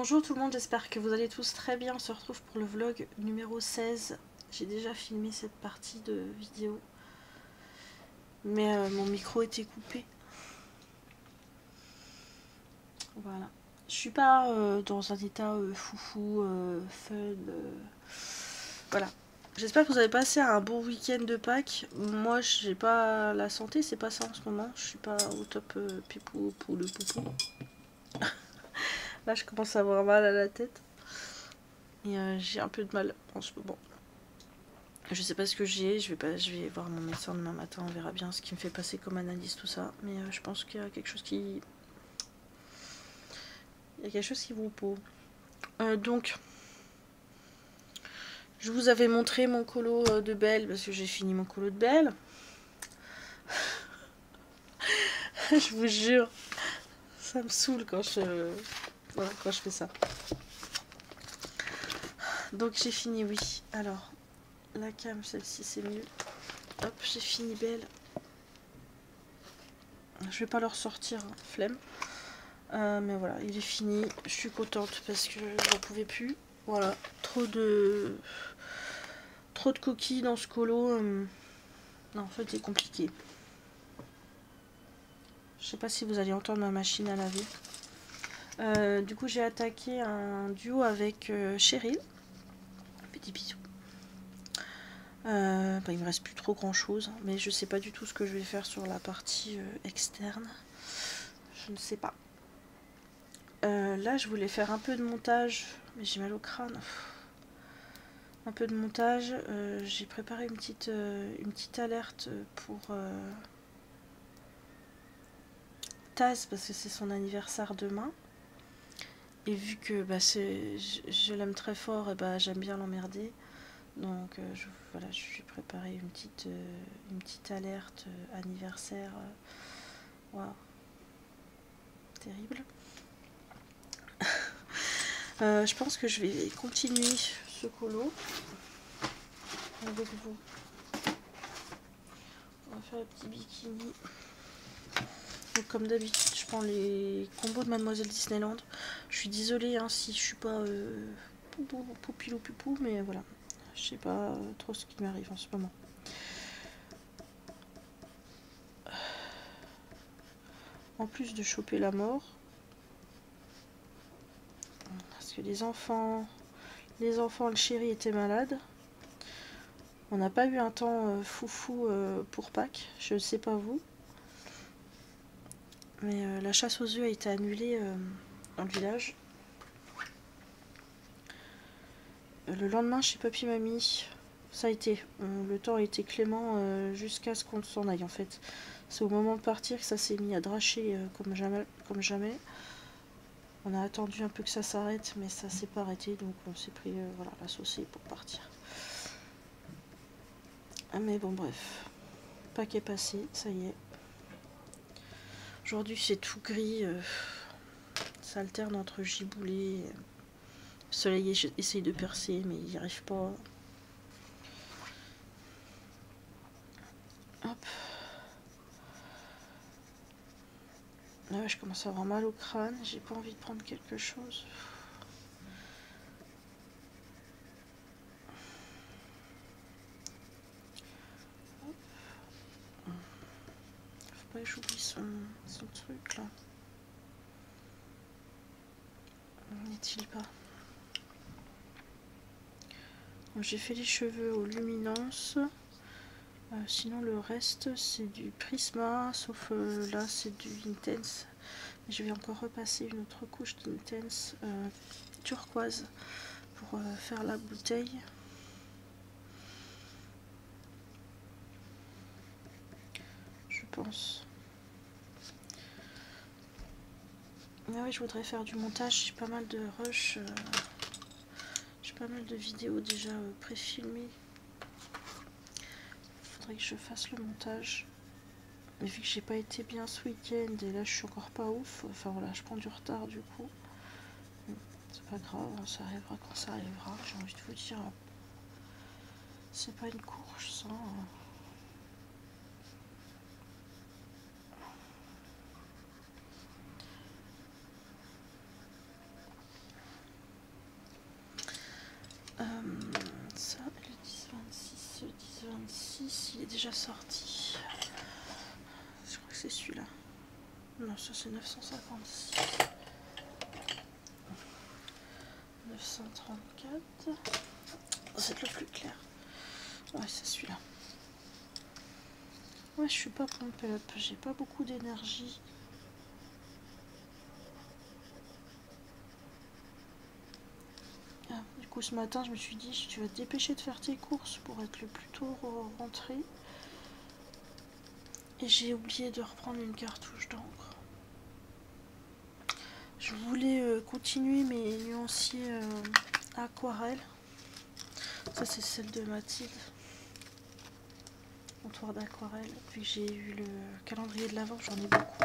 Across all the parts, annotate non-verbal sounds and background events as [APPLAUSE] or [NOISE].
bonjour tout le monde, j'espère que vous allez tous très bien. On se retrouve pour le vlog numéro 16. J'ai déjà filmé cette partie de vidéo. Mais euh, mon micro était coupé. Voilà. Je suis pas euh, dans un état euh, foufou, fun. Voilà. J'espère que vous avez passé un bon week-end de Pâques. Moi, j'ai pas la santé, c'est pas ça en ce moment. Je suis pas au top pipou pour le poupou. [LAUGHS] Là, je commence à avoir mal à la tête. Et euh, j'ai un peu de mal en ce moment. Je sais pas ce que j'ai, je vais pas, je vais voir mon médecin demain matin, on verra bien ce qui me fait passer comme analyse tout ça. Mais euh, je pense qu'il y a quelque chose qui, il y a quelque chose qui vous peau. Euh, donc, je vous avais montré mon colo de Belle parce que j'ai fini mon colo de Belle. [LAUGHS] je vous jure, ça me saoule quand je quand je fais ça. Donc j'ai fini, oui. Alors, la cam, celle-ci, c'est mieux. Hop, j'ai fini belle. Je vais pas leur sortir, hein, flemme. Euh, mais voilà, il est fini. Je suis contente parce que je ne pouvais plus. Voilà, trop de trop de coquilles dans ce colo. Euh, non, en fait, c'est compliqué. Je sais pas si vous allez entendre ma machine à laver. Euh, du coup, j'ai attaqué un duo avec euh, Cheryl. Petit bisou. Euh, bah, il me reste plus trop grand chose, mais je sais pas du tout ce que je vais faire sur la partie externe. Je ne sais pas. là, je voulais faire un peu de montage, mais j'ai mal au crâne. Un peu de montage. j'ai préparé une petite, une petite alerte pour Taz parce que c'est son anniversaire demain. Et vu que bah, je, l'aime très fort, bah, j'aime bien l'emmerder. Donc euh, je, voilà, je suis préparé une petite, euh, une petite alerte euh, anniversaire. Waouh. Terrible. [LAUGHS] je pense que je vais continuer ce colo avec vous. On va faire un petit bikini comme d'habitude, je prends les combos de Mademoiselle Disneyland. Je suis désolée hein, si je suis pas euh, poupilou poupou, mais voilà. Je sais pas euh, trop ce qui m'arrive en ce moment. En plus de choper la mort. Parce que les enfants, les enfants, le chéri était malade. On n'a pas eu un temps euh, foufou pour Pâques. Je ne sais pas vous. Mais euh, la chasse aux œufs a été annulée euh, dans le village. Euh, le lendemain, chez Papy Mamie, ça a été. le temps a été clément jusqu'à ce qu'on s'en aille en fait. C'est au moment de partir que ça s'est mis à dracher comme, jamais, comme jamais. On a attendu un peu que ça s'arrête, mais ça s'est pas arrêté, donc on s'est pris voilà, la saucée pour partir. Ah, mais bon, bref. Paquet passé, ça y est. Aujourd'hui c'est tout gris, euh, ça alterne entre giboulé. Le soleil essaye de percer mais il n'y arrive pas. Hop. Là je commence à avoir mal au crâne, j'ai pas envie de prendre quelque chose. J'oublie son, truc là. N'est-il pas J'ai fait les cheveux aux luminances. Euh, sinon le reste c'est du Prisma, sauf euh, là c'est du Intense. Je vais encore repasser une autre couche d'Intense euh, turquoise pour faire la bouteille. Je pense. Ah oui, je voudrais faire du montage. J'ai pas mal de rush. Euh, j'ai pas mal de vidéos déjà euh, pré-filmées. Faudrait que je fasse le montage. Mais vu que j'ai pas été bien ce week-end et là je suis encore pas ouf, enfin voilà, je prends du retard du coup. C'est pas grave, hein, ça arrivera quand ça arrivera, j'ai envie de vous dire. C'est pas une course. Hein. Euh, ça, le 10-26, le 10-26, il est déjà sorti. Je crois que c'est celui-là. Non, ça c'est 956. 934. C'est le plus clair. Ouais, c'est celui-là. Ouais, je suis pas pump up. J'ai pas beaucoup d'énergie. Ah, du coup, ce matin, je me suis dit, tu vas te dépêcher de faire tes courses pour être le plus tôt rentré. Et j'ai oublié de reprendre une cartouche d'encre. Je voulais euh, continuer mes nuanciers euh, aquarelles. Ça, c'est celle de Mathilde. Comptoir d'aquarelle. Puis j'ai eu le calendrier de l'avant, j'en ai beaucoup.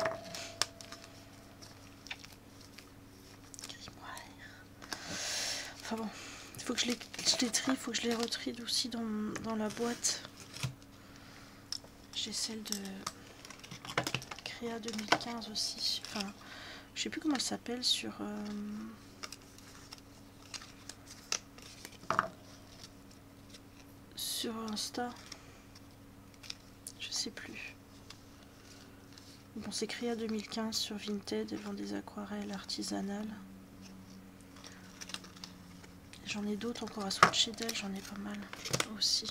Enfin bon, il faut que je les, trie, il faut que je les retrie aussi dans, dans la boîte. J'ai celle de Créa 2015 aussi. Enfin, je sais plus comment elle s'appelle sur... Euh, sur Insta. Je sais plus. Bon, c'est Créa 2015 sur Vinted. Elles vendent des aquarelles artisanales. J'en ai d'autres encore à swatcher d'elle, j'en ai pas mal aussi.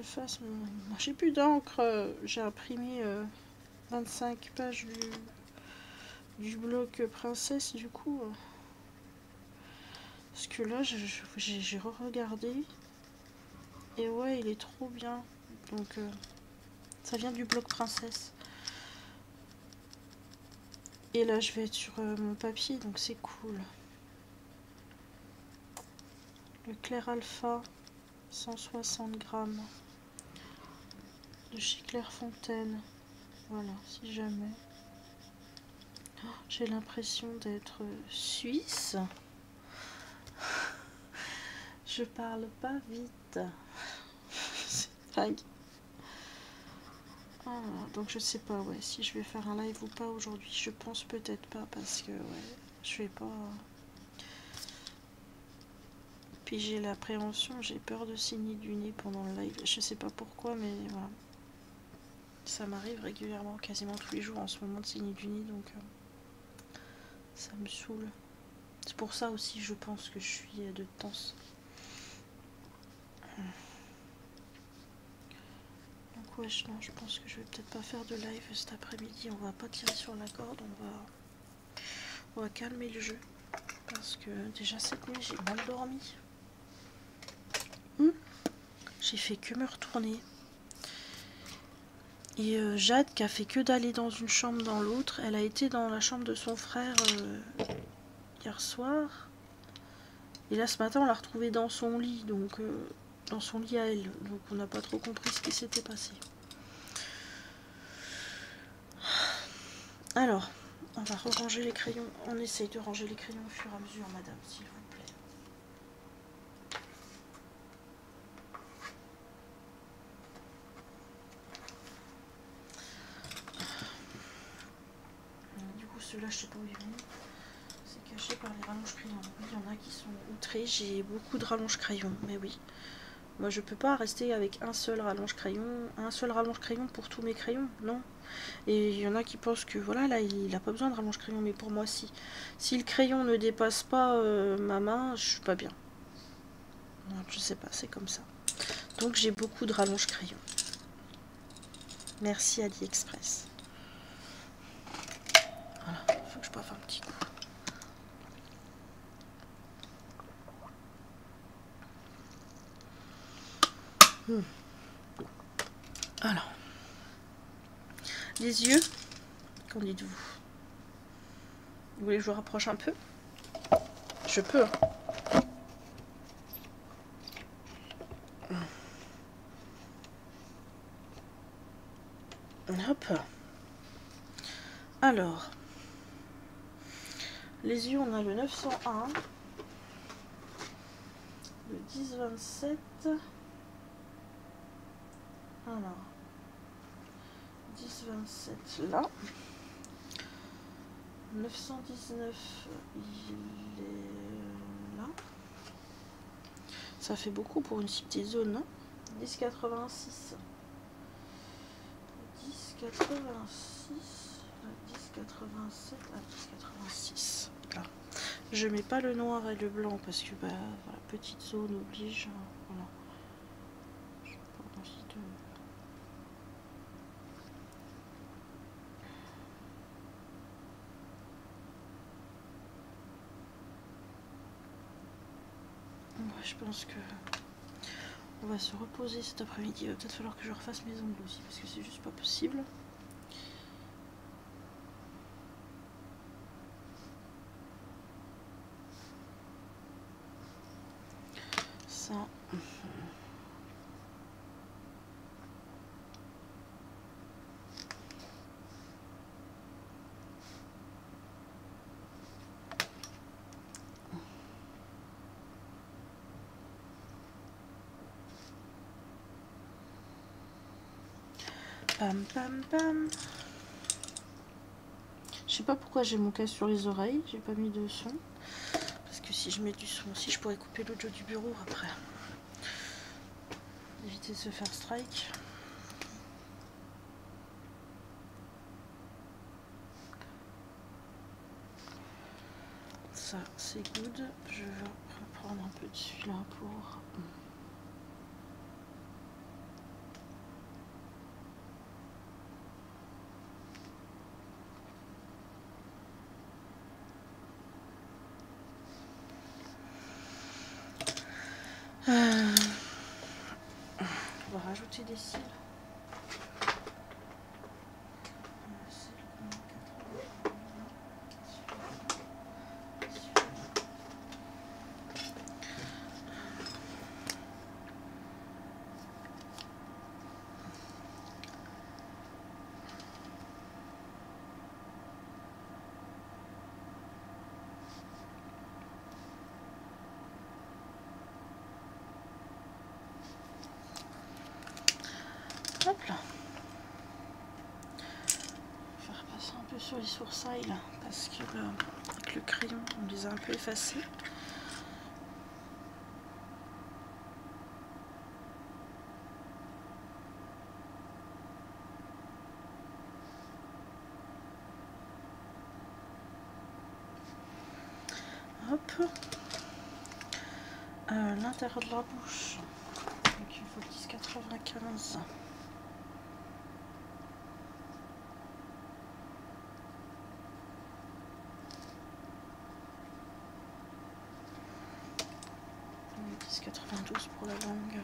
Je fasse. J'ai plus d'encre. J'ai imprimé 25 euh, pages du, bloc princesse du coup. Parce que là, j'ai re-regardé. Et ouais, il est trop bien. Donc, euh, ça vient du bloc princesse. Et là, je vais être sur euh, mon papier, donc c'est cool. Le Clair Alpha, 160 grammes. De chez Clairefontaine. Voilà, si jamais. Oh, j'ai l'impression d'être suisse. Je parle pas vite. [LAUGHS] C'est. Ah, donc je sais pas ouais, si je vais faire un live ou pas aujourd'hui. Je pense peut-être pas parce que ouais, je vais pas j'ai l'appréhension, j'ai peur de saigner du nez pendant le live. Je sais pas pourquoi, mais voilà. Ça m'arrive régulièrement, quasiment tous les jours en ce moment de saigner du nez, donc euh, ça me saoule. C'est pour ça aussi, je pense que je suis de tense. Donc ouais, je, je pense que je vais peut-être pas faire de live cet après-midi. On va pas tirer sur la corde, on va, on va calmer le jeu. Parce que déjà cette nuit, j'ai mal dormi. J'ai fait que me retourner. Et euh, Jade, qui a fait que d'aller dans une chambre dans l'autre, elle a été dans la chambre de son frère euh, hier soir. Et là, ce matin, on l'a retrouvée dans son lit, donc euh, dans son lit à elle. Donc on n'a pas trop compris ce qui s'était passé. Alors, on va ranger les crayons. On essaye de ranger les crayons au fur et à mesure, madame, s'il vous ceux-là, je sais pas où ils vont. C'est caché par les rallonges crayons. Il y en a qui sont outrés. J'ai beaucoup de rallonges crayons, mais oui. Moi, je peux pas rester avec un seul rallonge crayon, un seul rallonge crayon pour tous mes crayons, non. Et il y en a qui pensent que voilà, là, il n'a pas besoin de rallonge crayon, mais pour moi, si. Si le crayon ne dépasse pas euh, ma main, je suis pas bien. Non, je sais pas, c'est comme ça. Donc, j'ai beaucoup de rallonge crayon. Merci AliExpress. Voilà, il faut que Hmm. Alors, les yeux, qu'en dites-vous? Vous voulez que je vous rapproche un peu? Je peux. Hein. Hop. Alors, les yeux, on a le 901, le 1027. Alors, 1027 là. 919, il est Ça fait beaucoup pour une si petite zone, non 10,86. 10,86. 10,87 à 10,86. Là. Je mets pas le noir et le blanc parce que bah, voilà, petite zone oblige. Voilà. Je de... Je pense que on va se reposer cet après-midi. Il va peut-être falloir que je refasse mes ongles aussi parce que c'est juste pas possible. Ça. Je sais pas pourquoi j'ai mon casque sur les oreilles, j'ai pas mis de son. Parce que si je mets du son aussi, je pourrais couper l'audio du bureau après. Éviter de se faire strike. Ça, c'est good. Je vais reprendre un peu de celui-là pour... Euh, On va rajouter des cils. Hop là. Faire passer un peu sur les sourcils parce que euh, avec le crayon on les a un peu effacés. Hop. Euh, L'intérieur de la bouche. Il faut 10,95. Et 10,92 pour la langue.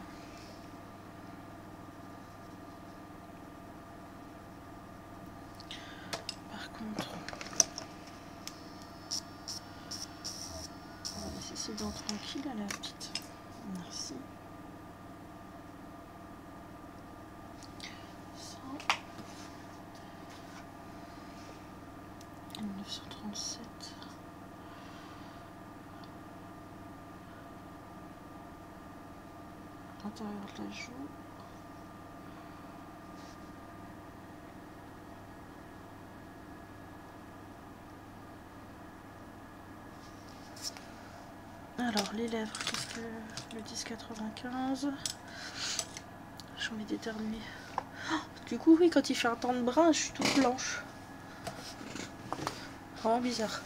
Par contre, on va laisser ses dents tranquilles à la petite. Merci. Ça. 1937. Alors, les lèvres, qu'est-ce que le 10,95 J'ai envie d'éternuer. Oh, du coup, oui, quand il fait un temps de brun, je suis toute blanche. Vraiment bizarre.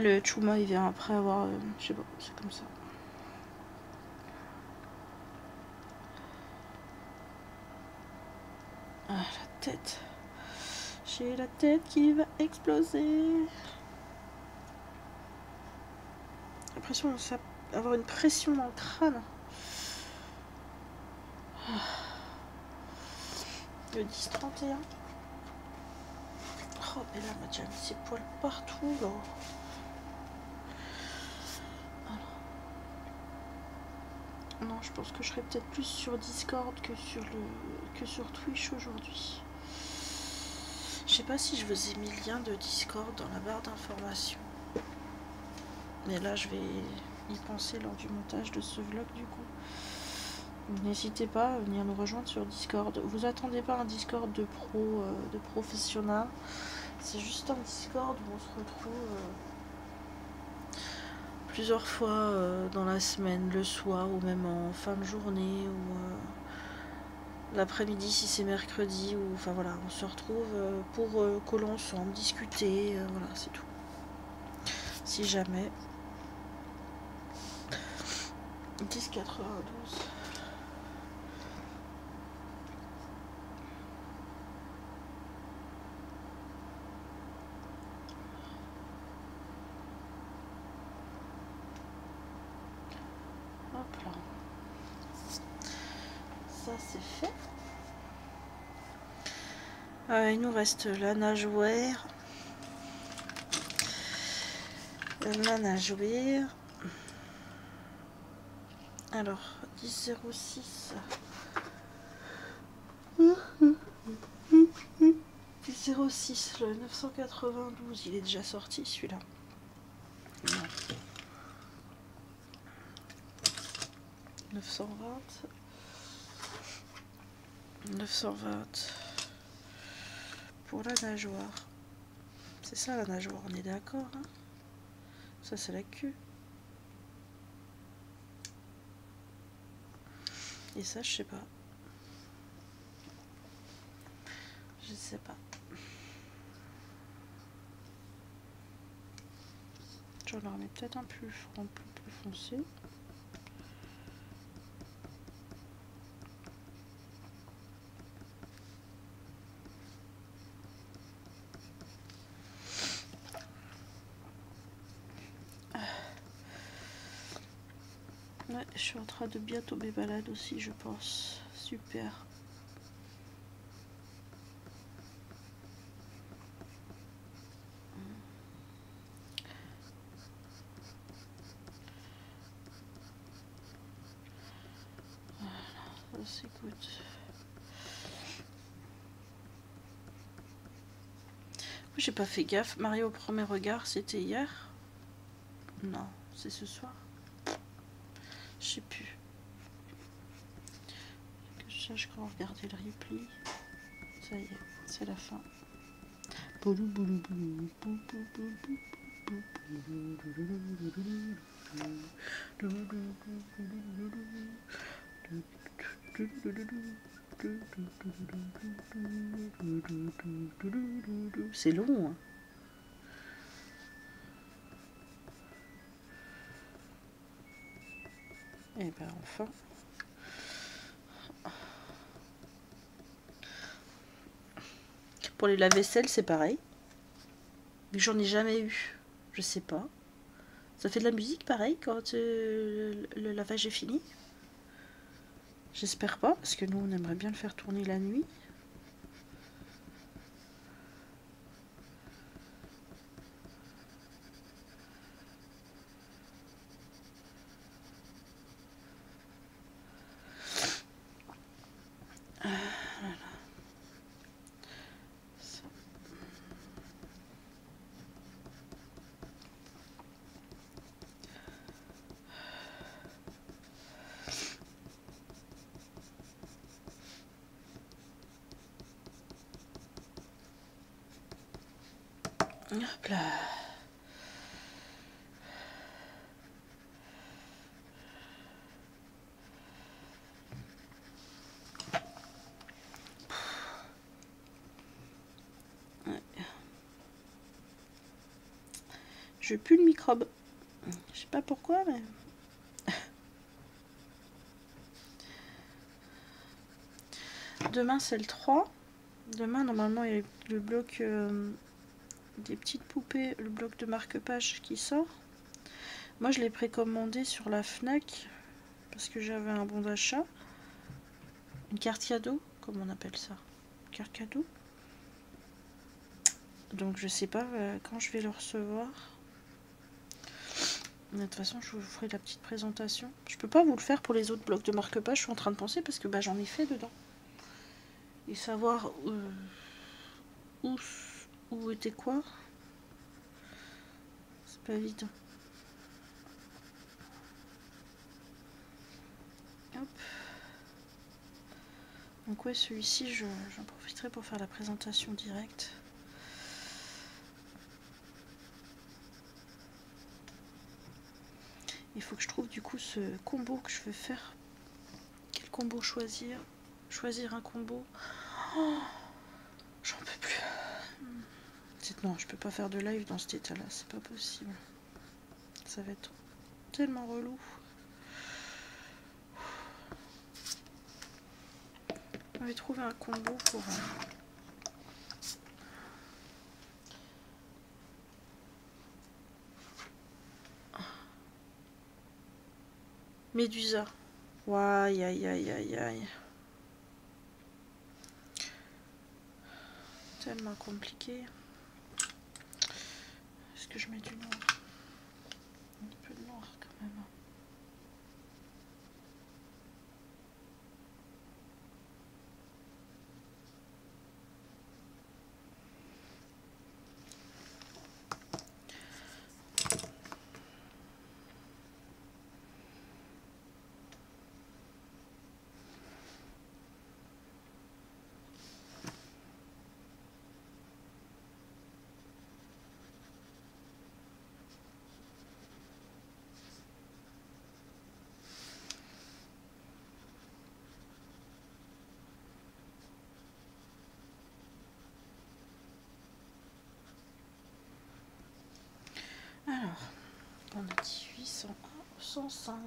Le Chuma, il vient après avoir... euh, je sais pas, c'est comme ça. Ah, la tête. J'ai la tête qui va exploser. J'ai l'impression d'avoir une pression dans le crâne. Ah. Le 10-31. Oh, mais là, m'a mis ses poils partout, là. Non, je pense que je serai peut-être plus sur Discord que sur, que sur Twitch aujourd'hui. Je sais pas si je vous ai mis le lien de Discord dans la barre d'information. Mais là, je vais y penser lors du montage de ce vlog, du coup. N'hésitez pas à venir nous rejoindre sur Discord. Vous attendez pas un Discord de pro, euh, de professionnel. C'est juste un Discord où on se retrouve euh, plusieurs fois euh, dans la semaine, le soir ou même en fin de journée ou euh, l'après-midi si c'est mercredi ou enfin voilà, on se retrouve euh, pour coller ensemble, discuter, voilà, c'est tout. Si jamais 10 92 c'est fait. Euh, il nous reste la nageoire. La nageoire. Alors, 10,06. 10,06, le 992, il est déjà sorti celui-là. 920. 920 pour la nageoire. C'est ça la nageoire, on est d'accord hein? Ça c'est la queue. Et ça je sais pas. Je sais pas. J'en remets peut-être un plus, un peu plus foncé. je suis en train de bien tomber aussi, je pense. Super. J'ai pas fait gaffe. Mario au premier regard, c'était hier? Non, c'est ce soir. Sais plus. Que je sache quand regarder le replay. Ça y est, c'est la fin. C'est long. Hein. Et ben enfin. Pour les lave-vaisselle, c'est pareil. Mais j'en ai jamais eu. Je sais pas. Ça fait de la musique pareil quand euh, le lavage est fini? J'espère pas, parce que nous on aimerait bien le faire tourner la nuit. Hop là. Je pue le microbe. Je sais pas pourquoi, mais... Demain, c'est le 3. Demain, normalement, il y a le bloc... Euh, des petites poupées, le bloc de marque-page qui sort. Moi, je l'ai précommandé sur la FNAC parce que j'avais un bon d'achat. Une carte cadeau, comme on appelle ça Carte cadeau. Donc, je sais pas euh, quand je vais le recevoir. De toute façon, je vous ferai la petite présentation. Je peux pas vous le faire pour les autres blocs de marque-page, je suis en train de penser parce que bah, j'en ai fait dedans. Et savoir euh, où où était quoi C'est pas évident. Donc ouais, celui-ci, j'en profiterai pour faire la présentation directe. Il faut que je trouve du coup ce combo que je veux faire. Quel combo choisir? Choisir un combo. Oh, J'en peux plus. Non, je peux pas faire de live dans cet état-là, c'est pas possible. Ça va être tellement relou. On va trouver un combo pour... Médusa. Aïe, aïe, aïe, aïe, aïe. Tellement compliqué. Est-ce que je mets du noir? Un peu de noir quand même. Alors, on a dit 801, 105.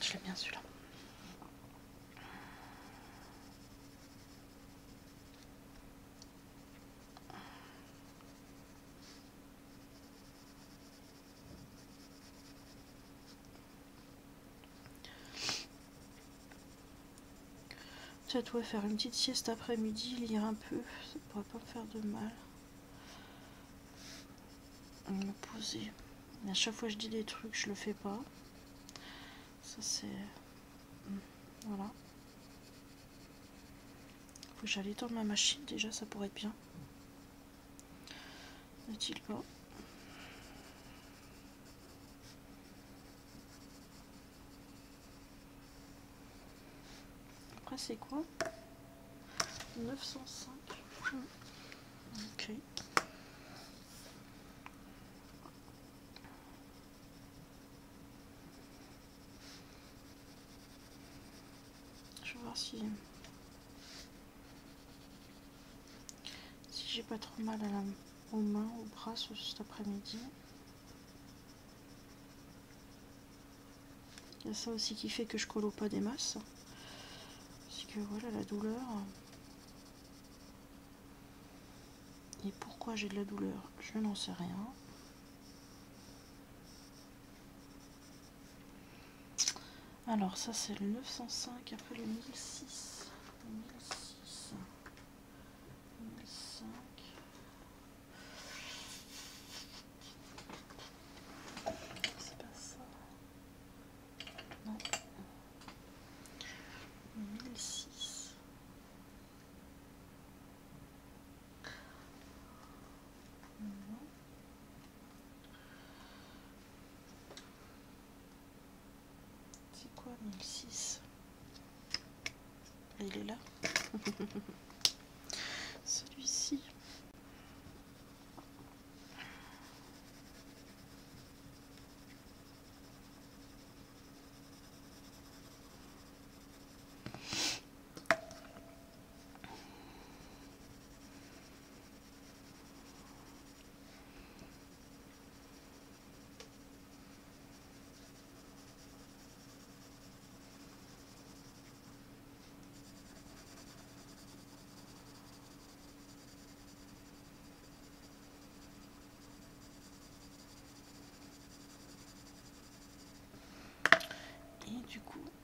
Je l'ai bien celui-là. Peut-être faire une petite sieste après-midi, lire un peu, ça pourrait pas me faire de mal. Me poser. à chaque fois que je dis des trucs, je le fais pas. Ça c'est... Hmm, voilà. Faut que j'aille étendre ma machine, déjà ça pourrait être bien. N'est-il pas? C'est quoi? 905. Ok. Je vais voir si si j'ai pas trop mal à la, aux mains, aux bras cet après-midi. Il y a ça aussi qui fait que je colo pas des masses voilà la douleur. Et pourquoi j'ai de la douleur? Je n'en sais rien. Alors ça c'est le 905, après le 1006. 1006. 6. Il est là? [LAUGHS]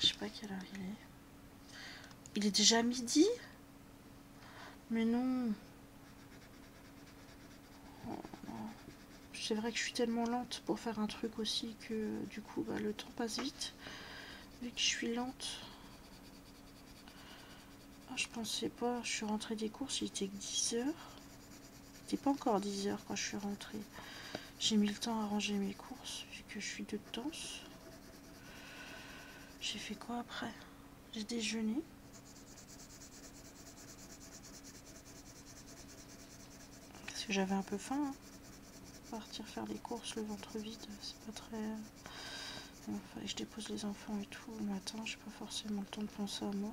Je sais pas quelle heure il est. Il est déjà midi? Mais oh non. C'est vrai que je suis tellement lente pour faire un truc aussi que du coup bah, le temps passe vite. Vu que je suis lente. Ah, je pensais pas, je suis rentrée des courses, il était que 10 heures. Il pas encore 10 heures quand je suis rentrée. J'ai mis le temps à ranger mes courses vu que je suis de danse. J'ai fait quoi après? J'ai déjeuné. Parce que j'avais un peu faim. Hein. Partir faire les courses le ventre vide, c'est pas très... Enfin, je dépose les enfants et tout le matin, j'ai pas forcément le temps de penser à moi.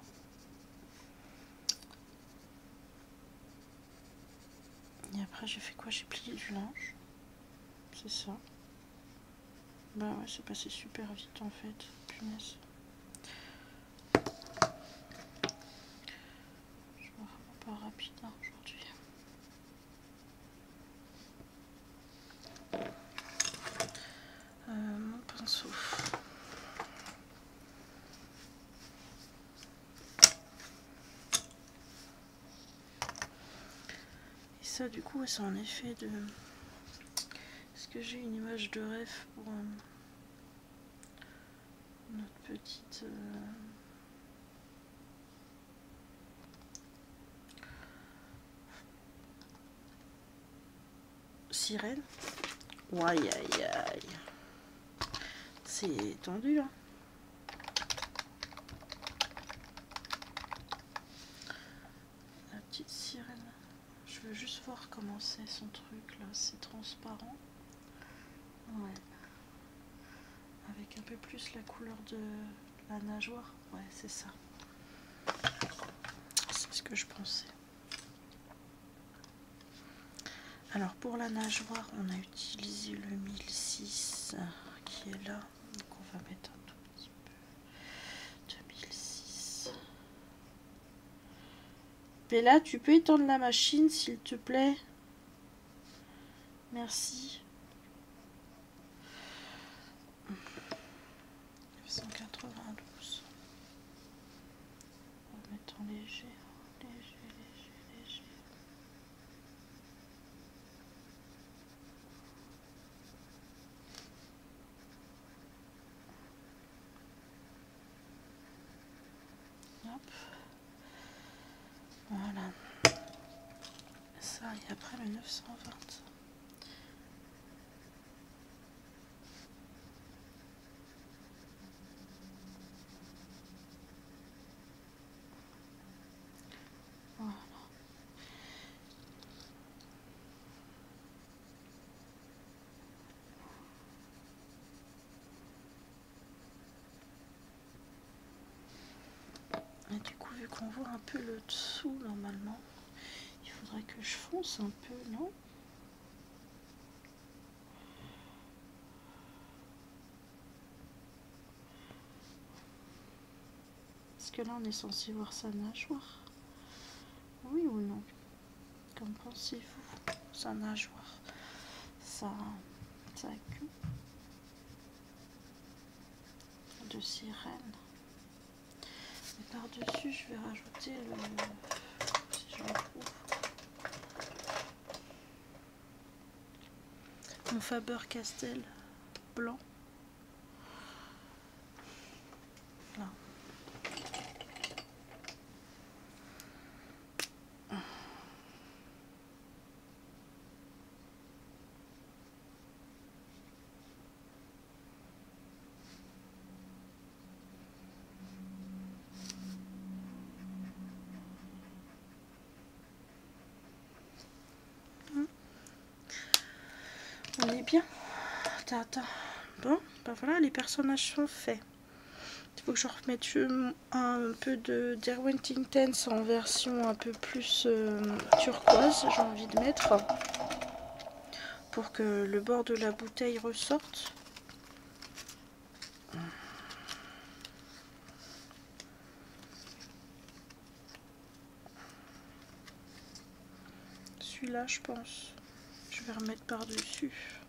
Et j'ai fait quoi? J'ai plié du linge. C'est ça. Bah ouais, c'est passé super vite en fait. Punaise. Je rapide hein, aujourd'hui. Euh, mon pinceau. Et ça, du coup, c'est un effet de. Est-ce que j'ai une image de rêve pour euh, notre petite. Euh, Sirène? Aïe aïe aïe. C'est tendu là. La petite sirène. Je veux juste voir comment c'est son truc là. C'est Ouais. Avec un peu plus la couleur de la nageoire. Ouais, c'est ça. C'est ce que je pensais. Alors pour la nageoire, on a utilisé le 1006 qui est là. Donc on va mettre un tout petit peu. 2006. Bella, tu peux étendre la machine s'il te plaît? Merci. 992. On va mettre en léger. Léger, léger, léger. Hop. Voilà. Ça, et après le 920. Voilà. Et du coup, vu qu'on voit un peu le dessous normalement, il faudrait que je fonce un peu, non? Est-ce que là, on est censé voir sa nageoire. Oui ou non? Qu'en pensez-vous? Sa nageoire, sa, sa queue. De sirène. Par-dessus, je vais rajouter le... Mon Faber-Castell blanc. Là. On bien. Attends, attends. Bon, ben voilà, les personnages sont faits. Il faut que je remette un peu de Derwent Intense en version un peu plus euh, turquoise, j'ai envie de mettre. Pour que le bord de la bouteille ressorte. Celui-là, je pense. Je vais remettre par-dessus.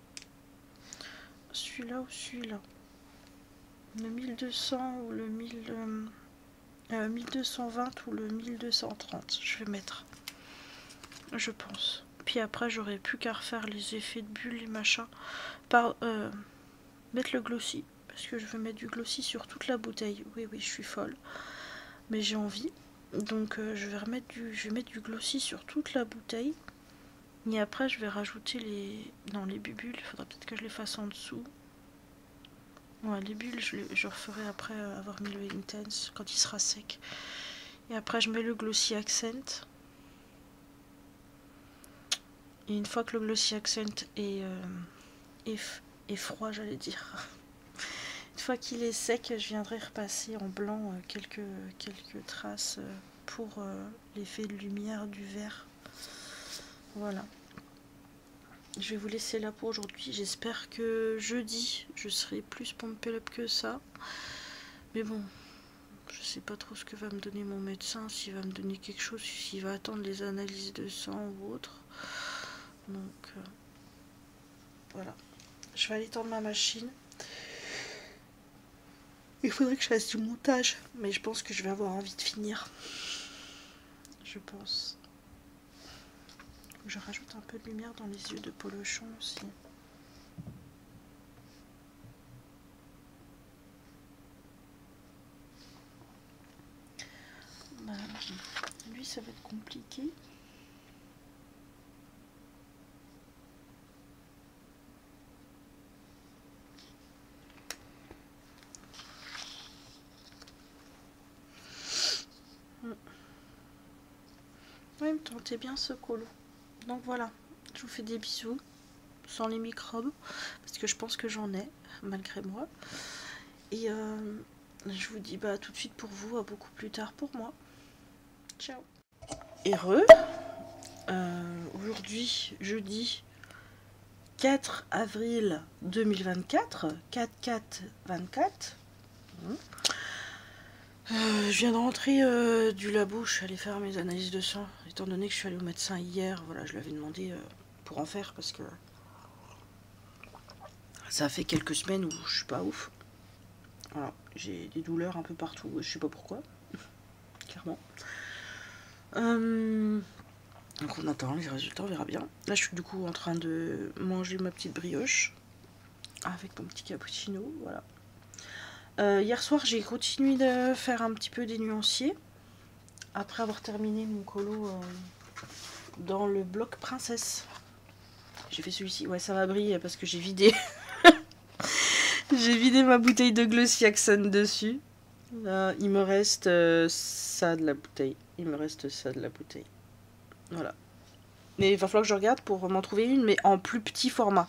Celui-là ou celui-là le 1200 ou le 1000, 1220 ou le 1230. Je vais mettre. Je pense. Puis après, j'aurais plus qu'à refaire les effets de bulles et machin. Par, mettre le glossy. Parce que je veux mettre du glossy sur toute la bouteille. Oui, oui, je suis folle. Mais j'ai envie. Donc je vais remettre du. Je vais mettre du glossy sur toute la bouteille. Et après, je vais rajouter les... dans les bulles. Il faudra peut-être que je les fasse en dessous. Les bulles, je, referai après avoir mis le Intense quand il sera sec. Et après, je mets le Glossy Accent. Et une fois que le Glossy Accent est, euh, est, froid, j'allais dire. [LAUGHS] Une fois qu'il est sec, je viendrai repasser en blanc euh, quelques, quelques traces euh, pour l'effet de lumière du verre. Voilà. Je vais vous laisser là pour aujourd'hui. J'espère que jeudi, je serai plus pompé up que ça. Mais bon, je sais pas trop ce que va me donner mon médecin, s'il va me donner quelque chose, s'il va attendre les analyses de sang ou autre. Donc, euh, voilà. Je vais aller tendre ma machine. Il faudrait que je fasse du montage, mais je pense que je vais avoir envie de finir. Je pense. Je rajoute un peu de lumière dans les yeux de Polochon aussi. Bah, lui, ça va être compliqué. Oui, me tentez bien ce colo. Donc voilà, je vous fais des bisous, sans les microbes, parce que je pense que j'en ai, malgré moi. Et euh, je vous dis bah, tout de suite pour vous, à beaucoup plus tard pour moi. Ciao Heureux euh, Aujourd'hui, jeudi 4 avril 2024, 4-4-24. Euh, je viens de rentrer euh, du labo, je suis allée faire mes analyses de sang. Étant donné que je suis allée au médecin hier, voilà, je l'avais demandé euh, pour en faire parce que ça fait quelques semaines où je suis pas ouf. Voilà, j'ai des douleurs un peu partout, je sais pas pourquoi, [LAUGHS] clairement. donc on attend les résultats, on verra bien. Là, je suis du coup en train de manger ma petite brioche avec mon petit cappuccino, voilà. Euh, hier soir, j'ai continué de faire un petit peu des nuanciers. Après avoir terminé mon colo euh, dans le bloc princesse. J'ai fait celui-ci. Ouais, ça va briller parce que j'ai vidé. [LAUGHS] j'ai vidé ma bouteille de Glossy Accent dessus. Là, il me reste euh, ça de la bouteille. Il me reste ça de la bouteille. Voilà. Mais il va falloir que je regarde pour m'en trouver une, mais en plus petit format.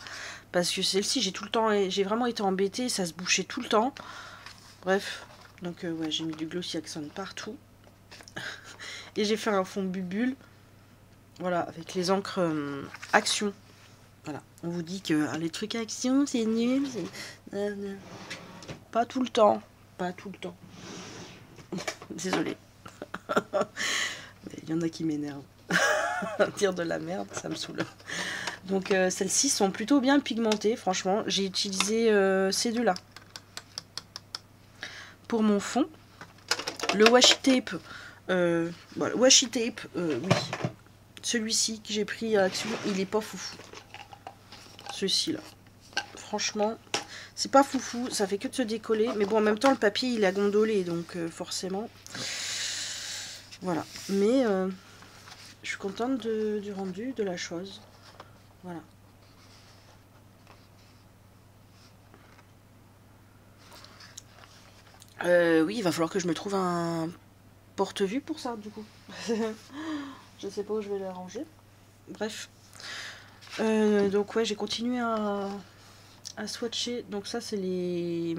Parce que celle-ci, j'ai tout le temps, j'ai vraiment été embêtée, ça se bouchait tout le temps. Bref, donc euh, ouais, j'ai mis du glossy accent partout. [LAUGHS] Et j'ai fait un fond bubule. Voilà, avec les encres euh, action. Voilà, on vous dit que ah, les trucs action, c'est nul. Pas tout le temps. Pas tout le temps. [LAUGHS] Désolée. [LAUGHS] Il y en a qui m'énervent. Dire de la merde, ça me saoule. Donc euh, celles-ci sont plutôt bien pigmentées, franchement. J'ai utilisé ces deux-là pour mon fond. Le washi tape, euh, washi tape, euh, oui, celui-ci que j'ai pris à Action, il est pas foufou. Ceci là, franchement, c'est pas foufou, ça fait que de se décoller, mais bon, en même temps, le papier il a gondolé, donc euh, forcément, voilà. Mais je suis contente du rendu de la chose, voilà. Euh, oui, il va falloir que je me trouve un porte-vue pour ça, du coup. [LAUGHS] je sais pas où je vais la ranger. Bref. Euh, donc ouais, j'ai continué à, à swatcher. Donc ça, c'est les,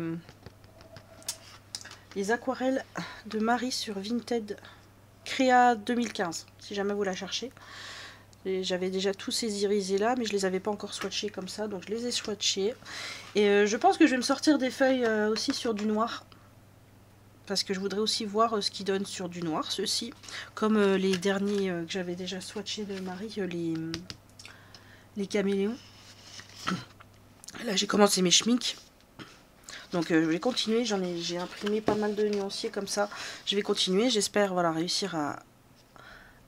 les aquarelles de Marie sur Vinted Créa 2015, si jamais vous la cherchez. J'avais déjà tous ces irisés là, mais je les avais pas encore swatchés comme ça, donc je les ai swatchés. Et euh, je pense que je vais me sortir des feuilles aussi sur du noir parce que je voudrais aussi voir euh, ce qui donne sur du noir, ceux-ci. Comme euh, les derniers euh, que j'avais déjà swatchés de Marie, les, les caméléons. Là, j'ai commencé mes schminks. Donc je vais continuer, j'en ai j'ai imprimé pas mal de nuanciers comme ça. Je vais continuer, j'espère voilà réussir à,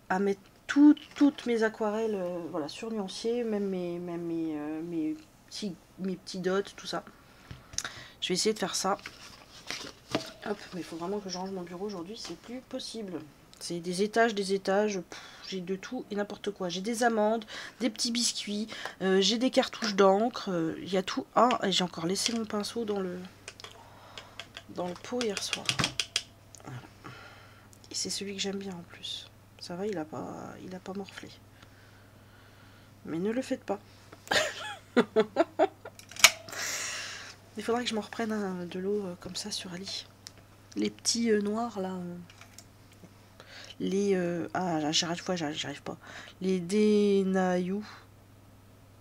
à mettre toutes mes aquarelles voilà, sur nuancier, même mes, même mes, mes, petits, mes petits dots, tout ça. Je vais essayer de faire ça. Hop, mais il faut vraiment que je range mon bureau aujourd'hui, c'est plus possible. C'est des étages, des étages, j'ai de tout et n'importe quoi. J'ai des amandes, des petits biscuits, euh, j'ai des cartouches d'encre, euh, il y a tout. Ah, et j'ai encore laissé mon pinceau dans le, dans le pot hier soir. Et c'est celui que j'aime bien en plus. Ça va, il a pas, pas morflé. Mais ne le faites pas. [LAUGHS] il faudrait que je me reprenne de l'eau euh, comme ça sur Ali. Les petits noirs là les euh, ah j'arrive pas j'arrive pas. Les dénaillous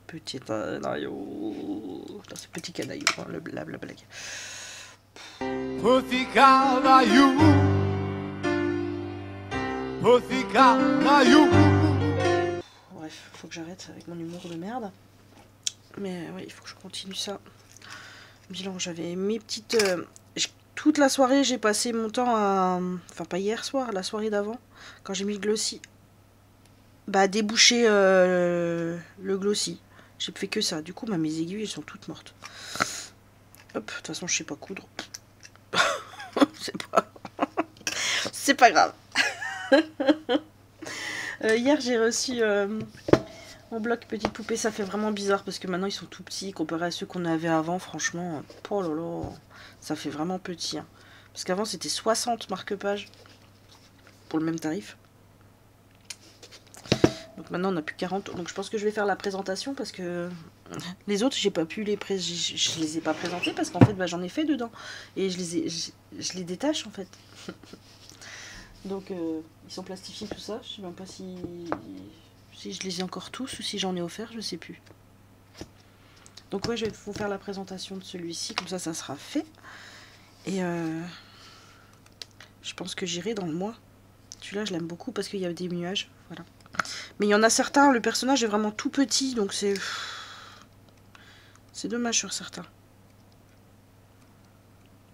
petit canaillou c'est petit canaillou hein, le bla bla blague petit canaillou. Petit canaillou. Bref faut que j'arrête avec mon humour de merde. Mais ouais il faut que je continue ça. Bilan j'avais mes petites euh, toute la soirée, j'ai passé mon temps à... Enfin, pas hier soir, la soirée d'avant, quand j'ai mis le glossy. Bah, déboucher euh, le glossy. J'ai fait que ça. Du coup, bah, mes aiguilles, elles sont toutes mortes. Hop, de toute façon, je sais pas coudre. C'est pas... [LAUGHS] C'est pas grave. [LAUGHS] [LAUGHS] Euh, hier, j'ai reçu... Euh, bloc petite poupée, ça fait vraiment bizarre parce que maintenant ils sont tout petits comparé à ceux qu'on avait avant. Franchement, oh là là, ça fait vraiment petit. Hein. Parce qu'avant c'était 60 marque-pages pour le même tarif. Donc maintenant on a plus 40. Donc je pense que je vais faire la présentation parce que les autres j'ai pas pu les pré je, les ai pas présentés parce qu'en fait bah, j'en ai fait dedans et je les ai je, les détache en fait. [LAUGHS] Donc euh, ils sont plastifiés tout ça. Je sais même pas si si je les ai encore tous ou si j'en ai offert, je sais plus. Donc ouais, je vais vous faire la présentation de celui-ci, comme ça, ça sera fait. Et euh, je pense que j'irai dans le mois. Celui-là, je l'aime beaucoup parce qu'il y a des nuages. Voilà. Mais il y en a certains, le personnage est vraiment tout petit, donc c'est... C'est dommage sur certains.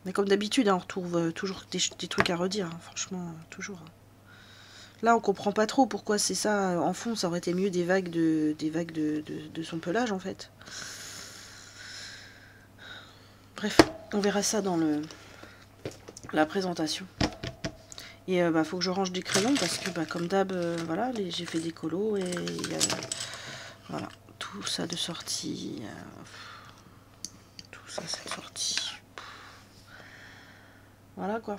Mais comme d'habitude, hein, on retrouve euh, toujours des, trucs à redire, hein, franchement, toujours. Hein. Là, on comprend pas trop pourquoi c'est ça. En fond, ça aurait été mieux des vagues de, des vagues de, son pelage, en fait. Bref, on verra ça dans la présentation. Et il euh, bah, faut que je range des crayons parce que, bah, comme d'hab, euh, voilà, j'ai fait des colos et voilà, tout ça de sortie. Euh, tout ça, c'est sorti. Voilà quoi.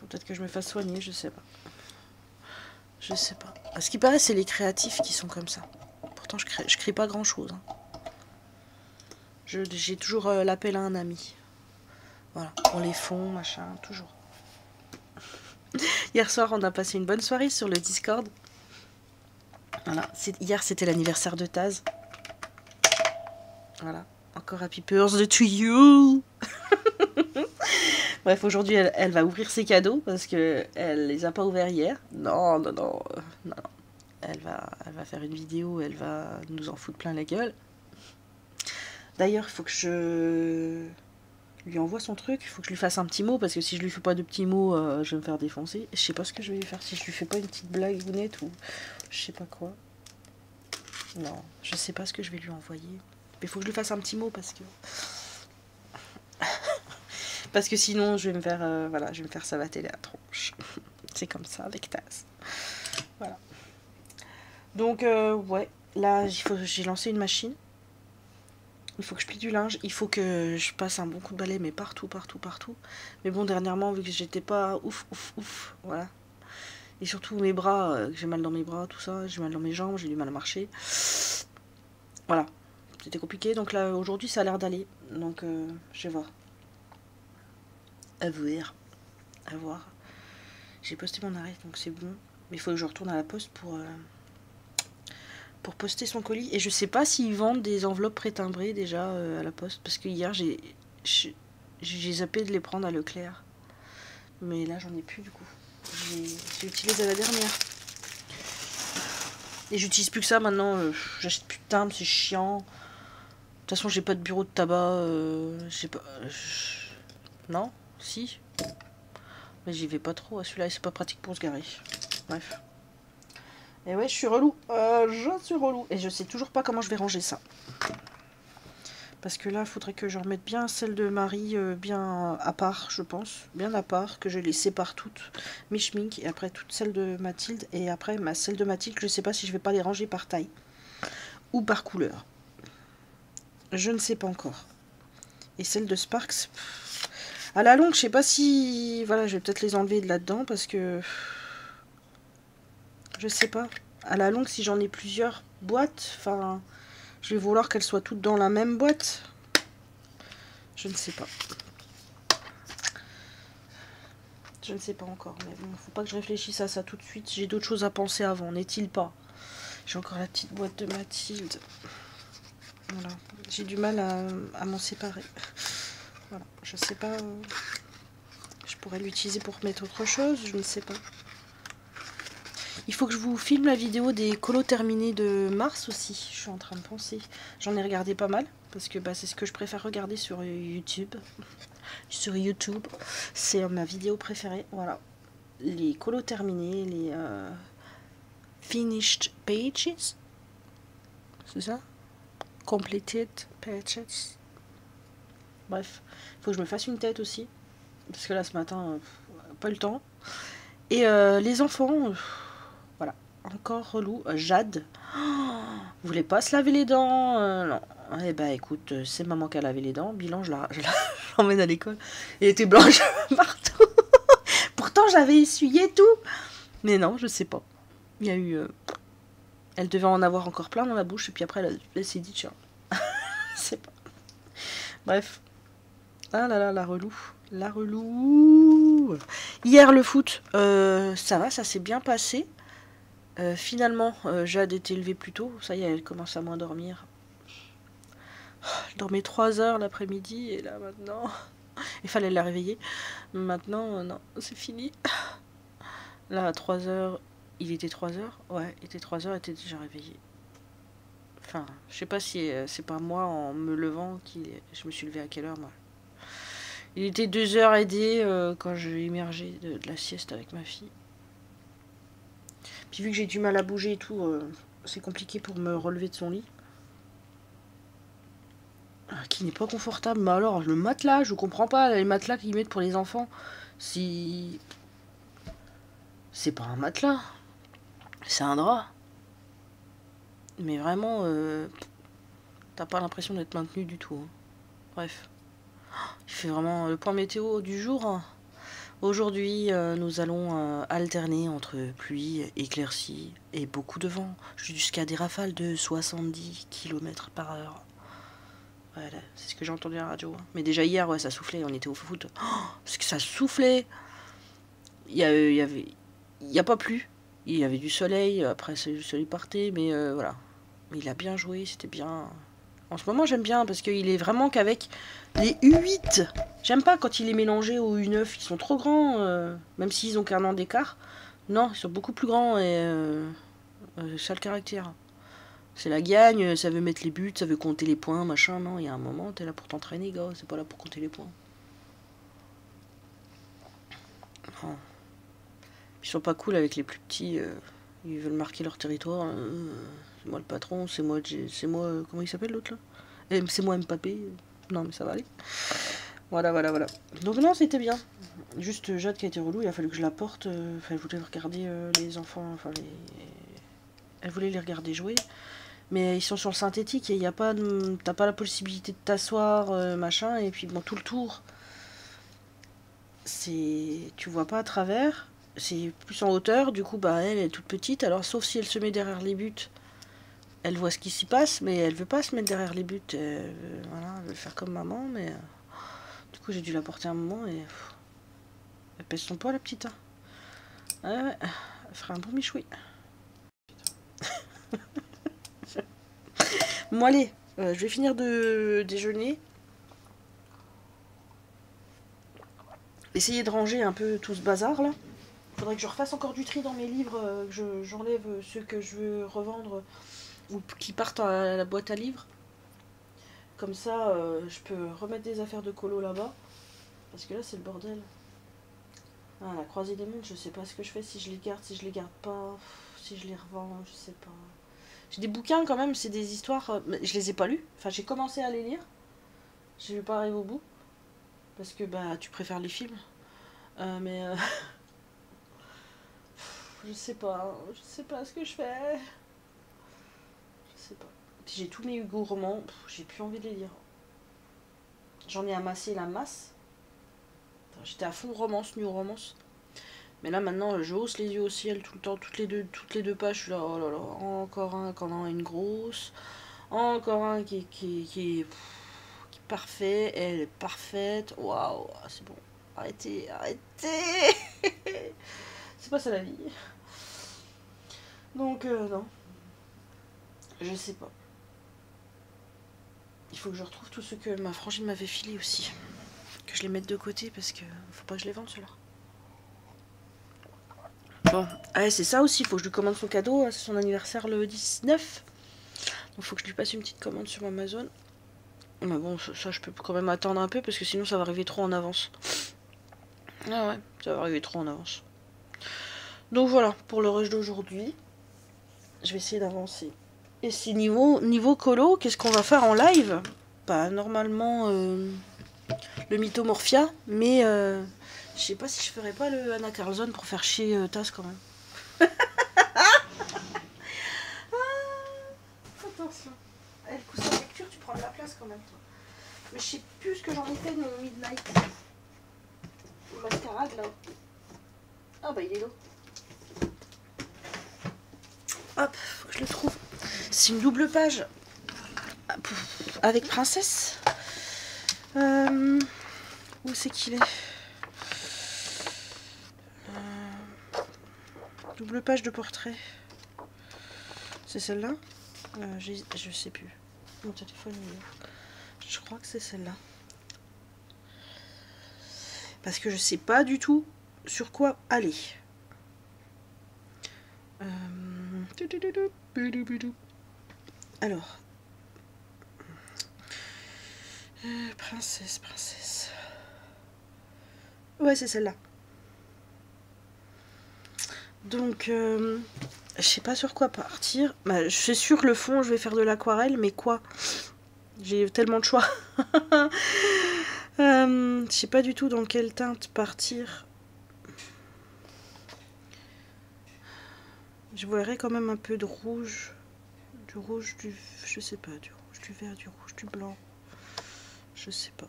Faut peut-être que je me fasse soigner, je sais pas. Je sais pas. À ce qui paraît, c'est les créatifs qui sont comme ça. Pourtant, je crée, je crée pas grand-chose. Hein. J'ai toujours euh, l'appel à un ami. Voilà, pour les fonds, machin, toujours. [LAUGHS] Hier soir, on a passé une bonne soirée sur le Discord. Voilà, hier c'était l'anniversaire de Taz. Voilà, encore Happy Birthday to you Bref, aujourd'hui, elle, va ouvrir ses cadeaux parce que elle les a pas ouverts hier. Non, non, non, non. Elle va, elle va faire une vidéo, elle va nous en foutre plein la gueule. D'ailleurs, il faut que je lui envoie son truc. Il faut que je lui fasse un petit mot parce que si je lui fais pas de petits mots, euh, je vais me faire défoncer. Je sais pas ce que je vais lui faire si je lui fais pas une petite blague ou ou je sais pas quoi. Non, je sais pas ce que je vais lui envoyer. Mais il faut que je lui fasse un petit mot parce que parce que sinon, je vais me faire, euh, voilà, je vais me faire savater la tronche. [LAUGHS] C'est comme ça avec Taz. Voilà. Donc, euh, ouais, là, j'ai lancé une machine. Il faut que je plie du linge. Il faut que je passe un bon coup de balai, mais partout, partout, partout. Mais bon, dernièrement, vu que j'étais pas ouf, ouf, ouf, voilà. Et surtout mes bras, euh, j'ai mal dans mes bras, tout ça. J'ai mal dans mes jambes, j'ai du mal à marcher. Voilà. C'était compliqué. Donc là, aujourd'hui, ça a l'air d'aller. Donc, je vais voir à voir. J'ai posté mon arrêt, donc c'est bon. Mais il faut que je retourne à la poste pour, euh, poster son colis. Et je sais pas s'ils vendent des enveloppes pré-timbrées déjà euh, à la poste. Parce que hier, j'ai zappé de les prendre à Leclerc. Mais là, j'en ai plus du coup. J'ai utilisé la dernière. Et j'utilise plus que ça maintenant. Euh, j'achète plus de timbres, c'est chiant. toute façon, j'ai pas de bureau de tabac. Pas. Non Si Mais j'y vais pas trop à celui-là c'est pas pratique pour se garer. Bref. Et ouais, je suis relou. Euh, je suis relou. Et je sais toujours pas comment je vais ranger ça. Parce que là, il faudrait que je remette bien celle de Marie euh, bien à part, je pense. Bien à part, que je les sépare toutes. Mes schmink et après toutes celles de Mathilde. Et après, ma celle de Mathilde, je sais pas si je vais pas les ranger par taille. Ou par couleur. Je ne sais pas encore. Et celle de Sparks... À la longue, je sais pas si... Voilà, je vais peut-être les enlever de là-dedans parce que... Je sais pas. À la longue, si j'en ai plusieurs boîtes, enfin... Je vais vouloir qu'elles soient toutes dans la même boîte. Je ne sais pas. Je ne sais pas encore. Mais bon, faut pas que je réfléchisse à ça tout de suite. J'ai d'autres choses à penser avant, n'est-il pas? J'ai encore la petite boîte de Mathilde. Voilà. J'ai du mal à, m'en séparer. Voilà. Je sais pas. Euh, je pourrais l'utiliser pour mettre autre chose. Je ne sais pas. Il faut que je vous filme la vidéo des colos terminés de mars aussi. Je suis en train de penser. J'en ai regardé pas mal. Parce que bah, c'est ce que je préfère regarder sur YouTube. [LAUGHS] sur YouTube. C'est ma vidéo préférée. Voilà. Les colos terminés. Les euh, finished pages. C'est ça? Completed pages. Bref. Faut que je me fasse une tête aussi. Parce que là ce matin, euh, pas le temps. Et euh, les enfants encore relou. Euh, Jade. vous voulez pas se laver les dents euh, Non. Eh ben écoute, euh, c'est maman qui a lavé les dents. Bilan, je [LAUGHS] l'emmène à l'école. Elle était blanche [LAUGHS] partout. Pourtant, j'avais essuyé tout. Mais non, je sais pas. Il y a eu... Elle devait en avoir encore plein dans la bouche. Et puis après, elle, s'est dit, tiens. [LAUGHS] c'est pas... Bref. Ah là là, la relou. La relou. Hier, le foot, ça va, ça s'est bien passé. Euh, finalement, euh, Jade était élevée plus tôt. Ça y est, elle commence à moins dormir. Elle dormait 3 heures l'après-midi et là maintenant... [LAUGHS] Il fallait la réveiller. Maintenant, euh, non, c'est fini. Là, à 3 heures... Il était 3 heures Ouais, il était 3 heures, elle était déjà réveillée. Enfin, je sais pas si c'est pas moi en me levant qui... Je me suis levée à quelle heure, moi Il était 2 heures aidé quand j'ai émergé de la sieste avec ma fille. Puis vu que j'ai du mal à bouger et tout, euh, c'est compliqué pour me relever de son lit. Ah, qui n'est pas confortable. Mais alors, le matelas, je comprends pas. Les matelas qu'ils mettent pour les enfants, si... C'est pas un matelas. C'est un drap. Mais vraiment, euh, t'as pas l'impression d'être maintenu du tout. Hein. Bref. Il fait vraiment le point météo du jour. Aujourd'hui, euh, nous allons euh, alterner entre pluie, éclaircie et beaucoup de vent, jusqu'à des rafales de 70 km par heure. Voilà, c'est ce que j'ai entendu à la radio. Mais déjà hier, ouais, ça soufflait, on était au foot. Oh, que ça soufflait Il y, euh, y n'y a pas plu. Il y avait du soleil, après le soleil partait, mais voilà. Mais il a bien joué, c'était bien... En ce moment, j'aime bien parce qu'il est vraiment qu'avec les U8. J'aime pas quand il est mélangé aux U9. Ils sont trop grands, euh, même s'ils ont qu'un an d'écart. Non, ils sont beaucoup plus grands et euh, euh, ça le caractère. C'est la gagne, ça veut mettre les buts, ça veut compter les points, machin. Non, il y a un moment, t'es là pour t'entraîner, gars. C'est pas là pour compter les points. Ils sont pas cool avec les plus petits. ils veulent marquer leur territoire. C'est moi le patron, c'est moi, c'est moi, comment il s'appelle l'autre là? C'est moi Mbappé. Non mais ça va aller. Voilà, voilà, voilà. Donc non, c'était bien. Juste Jade qui a été relou, il a fallu que je la porte. Euh, enfin, elle voulait regarder euh, les enfants, enfin. Elle voulait les regarder jouer. Mais ils sont sur le synthétique et il pas T'as pas la possibilité de t'asseoir, euh, machin, et puis bon, tout le tour. C'est... Tu vois pas à travers. C'est plus en hauteur, du coup, bah elle est toute petite. Alors, sauf si elle se met derrière les buts elle voit ce qui s'y passe, mais elle veut pas se mettre derrière les buts. Elle, voilà, elle veut faire comme maman, mais euh, du coup j'ai dû la porter un moment et elle pèse son poids la petite. Hein. Ouais, elle fera un bon michoui. [LAUGHS] bon allez, euh, je vais finir de déjeuner. Essayer de ranger un peu tout ce bazar là. Faudrait que je refasse encore du tri dans mes livres, euh, que j'enlève ceux que je veux revendre ou qui partent à la boîte à livres. Comme ça, euh, je peux remettre des affaires de colo là-bas. Parce que là, c'est le bordel. Ah, la croisée des mondes, je sais pas ce que je fais, si je les garde, si je les garde pas, si je les revends, je sais pas. J'ai des bouquins quand même, c'est des histoires, euh, je les ai pas lus. Enfin, j'ai commencé à les lire. Je vais pas arriver au bout. Parce que bah tu préfères les films. Euh, mais euh, [LAUGHS] je sais pas, je sais pas ce que je fais. Sais pas. Puis j'ai tous mes Hugo romans, j'ai plus envie de les lire. J'en ai amassé la masse. J'étais à fond romance, new romance. Mais là maintenant je hausse les yeux au ciel tout le temps, toutes les deux, toutes les deux pages, je suis là, oh là là, encore un qui en a une grosse, encore un qui, qui, qui, est parfait, elle est parfaite, waouh, c'est bon, arrêtez, arrêtez [LAUGHS] C'est pas ça la vie. Donc euh, non, je sais pas. Il faut que je retrouve tout ce que ma frangine m'avait filé aussi que je les mette de côté parce que faut pas que je les vende ceux-là. Bon, ah, c'est ça aussi, il faut que je lui commande son cadeau, c'est son anniversaire le 19. Donc faut que je lui passe une petite commande sur Amazon. Mais bon, ça, je peux quand même attendre un peu parce que sinon ça va arriver trop en avance. Ah ouais, ça va arriver trop en avance. Donc voilà, pour le rush d'aujourd'hui, je vais essayer d'avancer. Et si niveau, niveau colo, qu'est-ce qu'on va faire en live? Bah normalement... Euh, le mythomorphia, mais euh, je sais pas si je ferais pas le Anna Carlson pour faire chier euh, Taz quand même. Ah, [LAUGHS] attention. Elle pousse la lecture, tu prends de la place quand même. Toi. Mais je sais plus ce que j'en ai fait de mon Midnight. Le mascarade là. Ah bah il est là. Hop, faut que je le trouve. C'est une double page avec princesse. Euh, où c'est qu'il est, euh, Double page de portrait. C'est celle-là euh, Je sais plus. Mon téléphone Je crois que c'est celle-là. Parce que je sais pas du tout sur quoi aller. Alors, euh, princesse, princesse. Ouais, c'est celle-là. Donc, euh, je sais pas sur quoi partir. Bah, je suis que le fond, je vais faire de l'aquarelle, mais quoi? J'ai tellement de choix. [LAUGHS] euh, je sais pas du tout dans quelle teinte partir. Je voudrais quand même un peu de rouge. Du rouge, du... Je sais pas, du rouge, du vert, du rouge, du blanc. Je sais pas.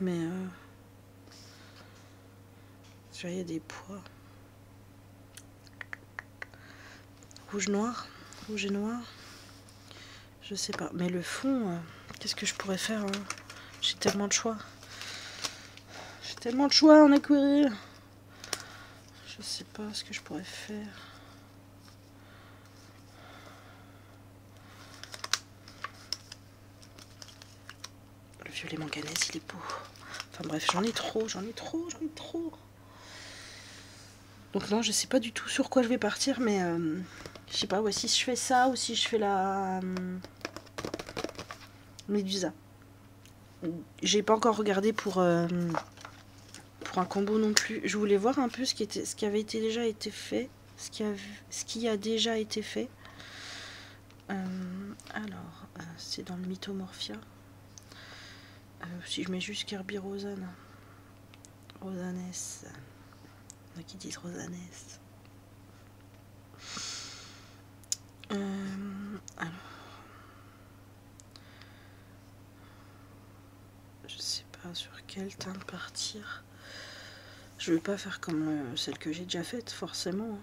Mais euh, y a des poids. Rouge noir, rouge et noir. Je sais pas. Mais le fond, euh, qu'est-ce que je pourrais faire hein? J'ai tellement de choix. J'ai tellement de choix en aquarelle. Je sais pas ce que je pourrais faire. Violet manganèse, il est beau. Enfin bref, j'en ai trop, j'en ai trop, j'en ai trop. Donc non, je sais pas du tout sur quoi je vais partir, mais euh, je sais pas, ouais, si je fais ça ou si je fais la euh, Médusa. J'ai pas encore regardé pour, euh, pour un combo non plus. Je voulais voir un peu ce qui, était, ce qui avait été déjà été fait, ce qui a, ce qui a déjà été fait. alors, c'est dans le Mythomorphia. Euh, si je mets juste Kirby Rosanne. A qui disent Rosanès. Euh, alors. Je sais pas sur quelle teinte partir. Je vais pas faire comme euh, celle que j'ai déjà faite, forcément.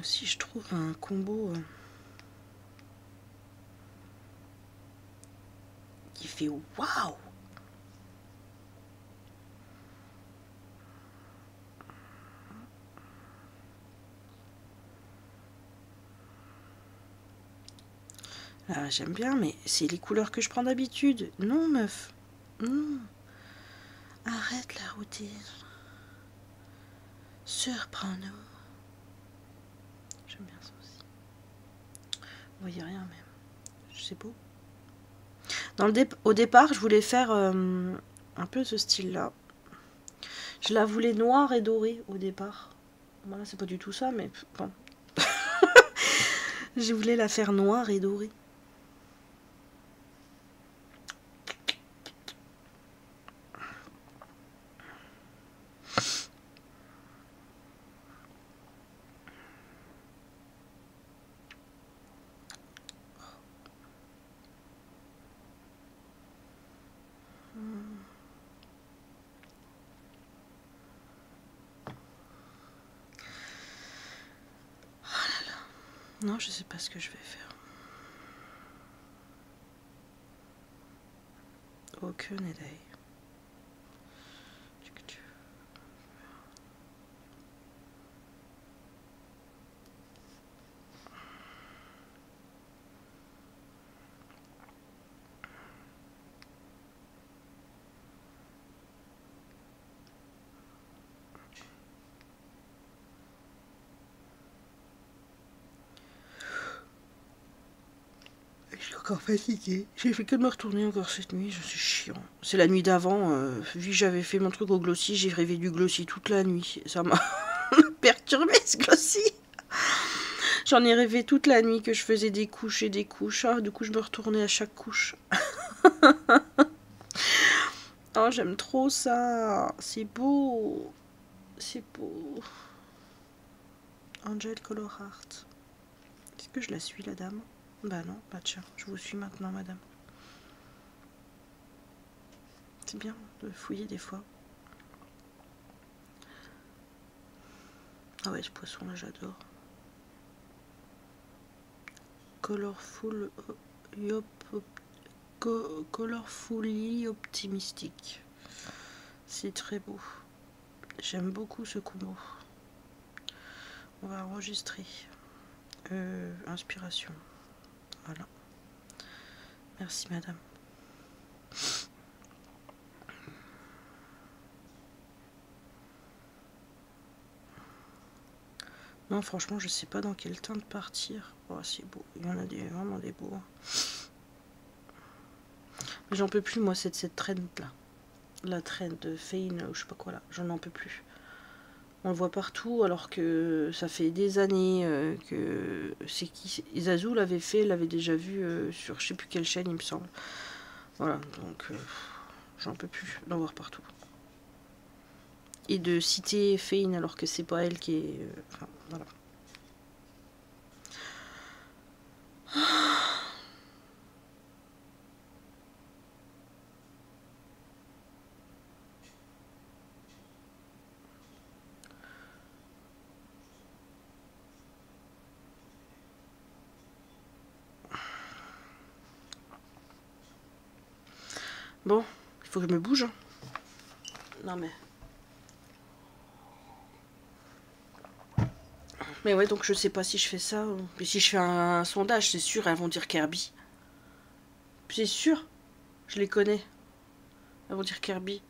Hein. si je trouve un combo euh, qui fait waouh Ah, j'aime bien, mais c'est les couleurs que je prends d'habitude. Non, meuf. Non. Arrête la routine. Surprends-nous. Vous voyez rien même. C'est beau. Dans le au départ, je voulais faire euh, un peu ce style-là. Je la voulais noire et dorée au départ. Voilà, c'est pas du tout ça, mais bon. [LAUGHS] je voulais la faire noire et dorée. Je sais pas ce que je vais faire. Aucune idée. Fatiguée. J'ai fait que de me retourner encore cette nuit, je suis chiant. C'est la nuit d'avant, euh, vu que j'avais fait mon truc au glossy, j'ai rêvé du glossy toute la nuit. Ça m'a [LAUGHS] perturbé ce glossy. J'en ai rêvé toute la nuit que je faisais des couches et des couches. Ah, du coup, je me retournais à chaque couche. [LAUGHS] oh, j'aime trop ça. C'est beau. C'est beau. Angel Color Heart. Est-ce que je la suis, la dame? Bah non, bah tiens, je vous suis maintenant, madame. C'est bien de fouiller des fois. Ah ouais, ce poisson là, j'adore. Colorful, yop, colorfully optimistique. C'est très beau. J'aime beaucoup ce combo. On va enregistrer. Euh, inspiration. Voilà. Merci madame. Non, franchement, je sais pas dans quel temps de partir. Oh, c'est beau. Il y en a des, vraiment des beaux. Hein. Mais j'en peux plus, moi, cette, cette traîne là. La traîne de Fein, ou je sais pas quoi là. J'en en peux plus. On le voit partout alors que ça fait des années euh, que c'est qui Zazu l'avait fait, l'avait déjà vu euh, sur je sais plus quelle chaîne il me semble. Voilà, donc euh, j'en peux plus d'en voir partout. Et de citer Fein alors que c'est pas elle qui est. Enfin, voilà. Bon, il faut que je me bouge. Hein. Non mais... Mais ouais, donc je sais pas si je fais ça. Mais si je fais un, sondage, c'est sûr, elles vont dire Kirby. C'est sûr, je les connais. Elles vont dire Kirby.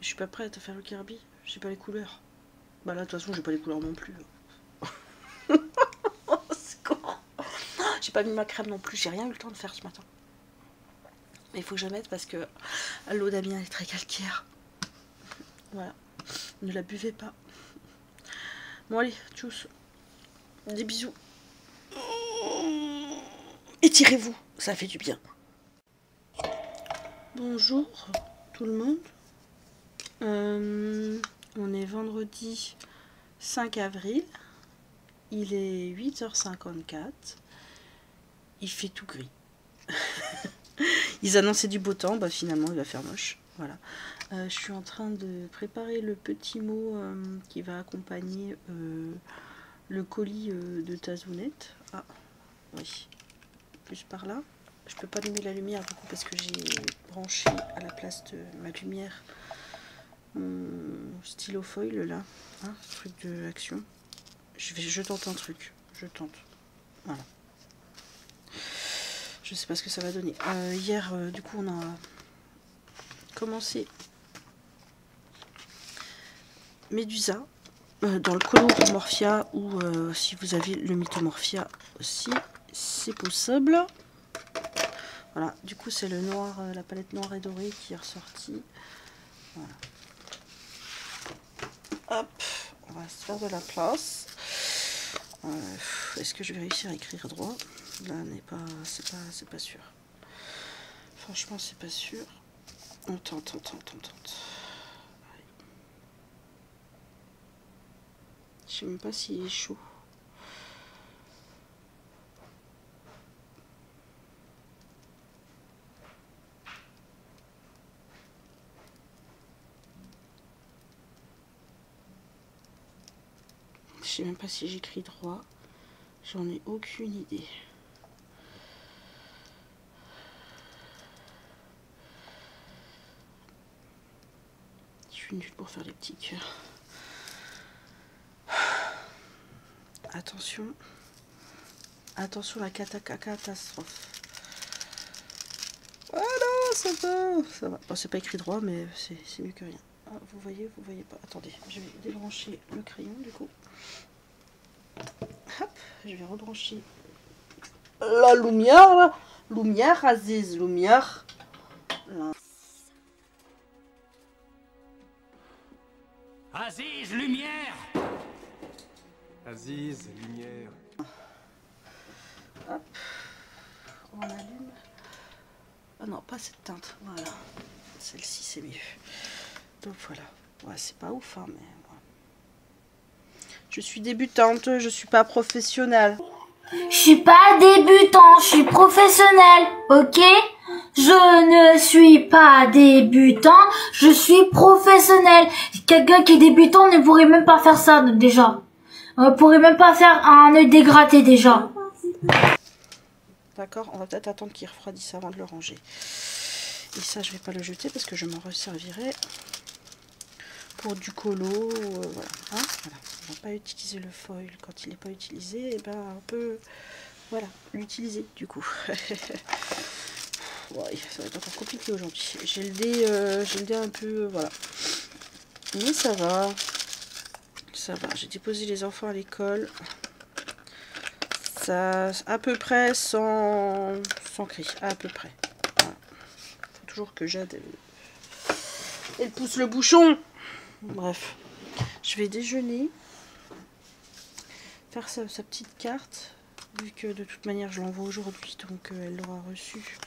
Je suis pas prête à faire le Kirby. J'ai pas les couleurs. Bah là, de toute façon, j'ai pas les couleurs non plus. [LAUGHS] j'ai pas mis ma crème non plus. J'ai rien eu le temps de faire ce matin. Mais il faut que je mette parce que l'eau d'Amiens est très calcaire. Voilà. Ne la buvez pas. Bon allez, tchuss. Des bisous. Étirez-vous, ça fait du bien. Bonjour tout le monde. Euh, on est vendredi 5 avril. Il est 8h54. Il fait tout gris. [LAUGHS] [LAUGHS] Ils annonçaient du beau temps, bah finalement il va faire moche. Voilà. Euh, je suis en train de préparer le petit mot euh, qui va accompagner euh, le colis de Tazounette. Ah, oui. Plus par là. Je peux pas allumer la lumière parce que j'ai branché à la place de ma lumière mon stylo foil là. Hein, truc de action. Je, je tente un truc. Je tente. Voilà. Je sais pas ce que ça va donner. Euh, hier, euh, du coup, on a commencé Médusa. euh, dans le coloromorphia ou si vous avez le mythomorphia aussi, c'est possible. Voilà, du coup c'est le noir, la palette noire et dorée qui est ressortie. Voilà. Hop, on va se faire de la place. Est-ce que je vais réussir à écrire droit? Là n'est pas, c'est pas, pas sûr. Franchement, c'est pas sûr. On tente, on tente, on tente. Je sais même pas s'il est chaud. Pas si j'écris droit. J'en ai aucune idée. Je suis nulle pour faire les petits cœurs. Attention. Attention la catastrophe. Voilà, ça va. Ça va. Bon, c'est pas écrit droit, mais c'est mieux que rien. Ah, vous voyez, vous voyez pas. Attendez, je vais débrancher le crayon du coup. Hop, je vais rebrancher la lumière. Lumière, Aziz, lumière. Aziz, lumière Aziz, lumière. Hop, on allume? Ah non, pas cette teinte, voilà. Celle-ci, c'est mieux. Donc voilà. Ouais, c'est pas ouf, hein, mais... Je suis débutante, je suis pas professionnelle. Je suis pas débutant, je suis professionnel, ok? Je ne suis pas débutant, je suis professionnel. Quelqu'un qui est débutant ne pourrait même pas faire ça déjà. On pourrait même pas faire un œil dégradé déjà. D'accord, on va peut-être attendre qu'il refroidisse avant de le ranger. Et ça, je vais pas le jeter parce que je m'en resservirai pour du colo. Euh, voilà, hein, voilà. On va pas utiliser le foil quand il n'est pas utilisé. Et eh ben, on peut voilà, l'utiliser du coup. [LAUGHS] ça va être encore compliqué aujourd'hui. J'ai le dé, euh, j'ai le dé un peu, euh, voilà. Mais ça va. Ça va. J'ai déposé les enfants à l'école. Ça, à peu près sans, sans cri. À peu près. Faut toujours que j'aide. Elle pousse le bouchon. Bref, je vais déjeuner, faire sa, petite carte, vu que de toute manière je l'envoie aujourd'hui, donc euh, elle l'aura reçu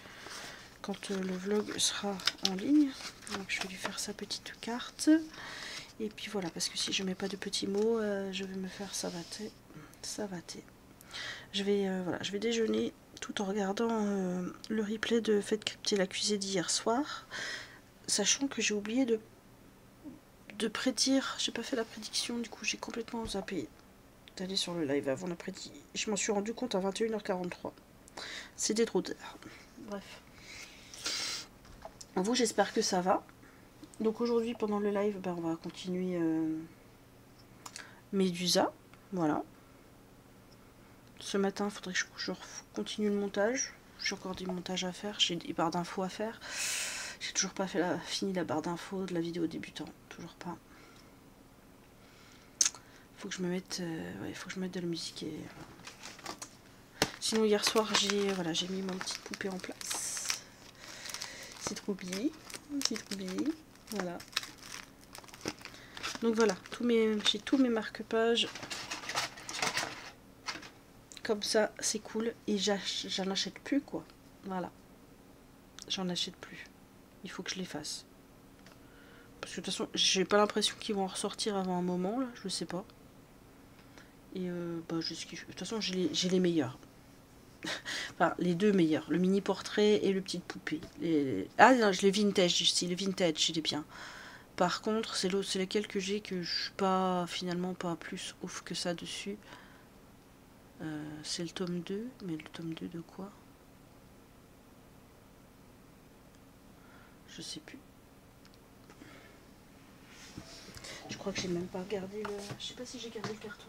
quand euh, le vlog sera en ligne. Donc je vais lui faire sa petite carte. Et puis voilà, parce que si je mets pas de petits mots, euh, je vais me faire savater. Savater. Je vais, voilà, je vais déjeuner tout en regardant le replay de Faites crypter l'accusé d'hier soir, sachant que j'ai oublié de de prédire. J'ai pas fait la prédiction, du coup j'ai complètement zappé d'aller sur le live avant la prédiction. Je m'en suis rendu compte à 21h43. C'était trop tard. Bref. Vous, j'espère que ça va. Donc aujourd'hui, pendant le live, ben, on va continuer euh, Médusa. Voilà. Ce matin, il faudrait que je, continue le montage. J'ai encore des montages à faire, j'ai des barres d'infos à faire. J'ai toujours pas fini la barre d'infos de la vidéo débutant. Toujours pas. Faut que je me mette, euh, faut que je mette de la musique et. Sinon hier soir j'ai voilà j'ai mis mon petite poupée en place. C'est trop bien, c'est trop bien, voilà. Donc voilà, tous mes j'ai tous mes marque-pages comme ça, c'est cool et j'en achète plus quoi. Voilà, j'en achète plus il faut que je les fasse. Parce que de toute façon, j'ai pas l'impression qu'ils vont ressortir avant un moment, là, je sais pas. Et euh, bah, de toute façon, j'ai les, les, meilleurs. [LAUGHS] enfin, les deux meilleurs, le mini portrait et le petit poupée. Ah non, je les vintage ici, le vintage, il est bien. Par contre, c'est lequel que j'ai que je suis pas, finalement, pas plus ouf que ça dessus. Euh, c'est le tome 2, mais le tome 2 de quoi? Je sais plus. Je crois que j'ai même pas gardé le... Je sais pas si j'ai gardé le carton.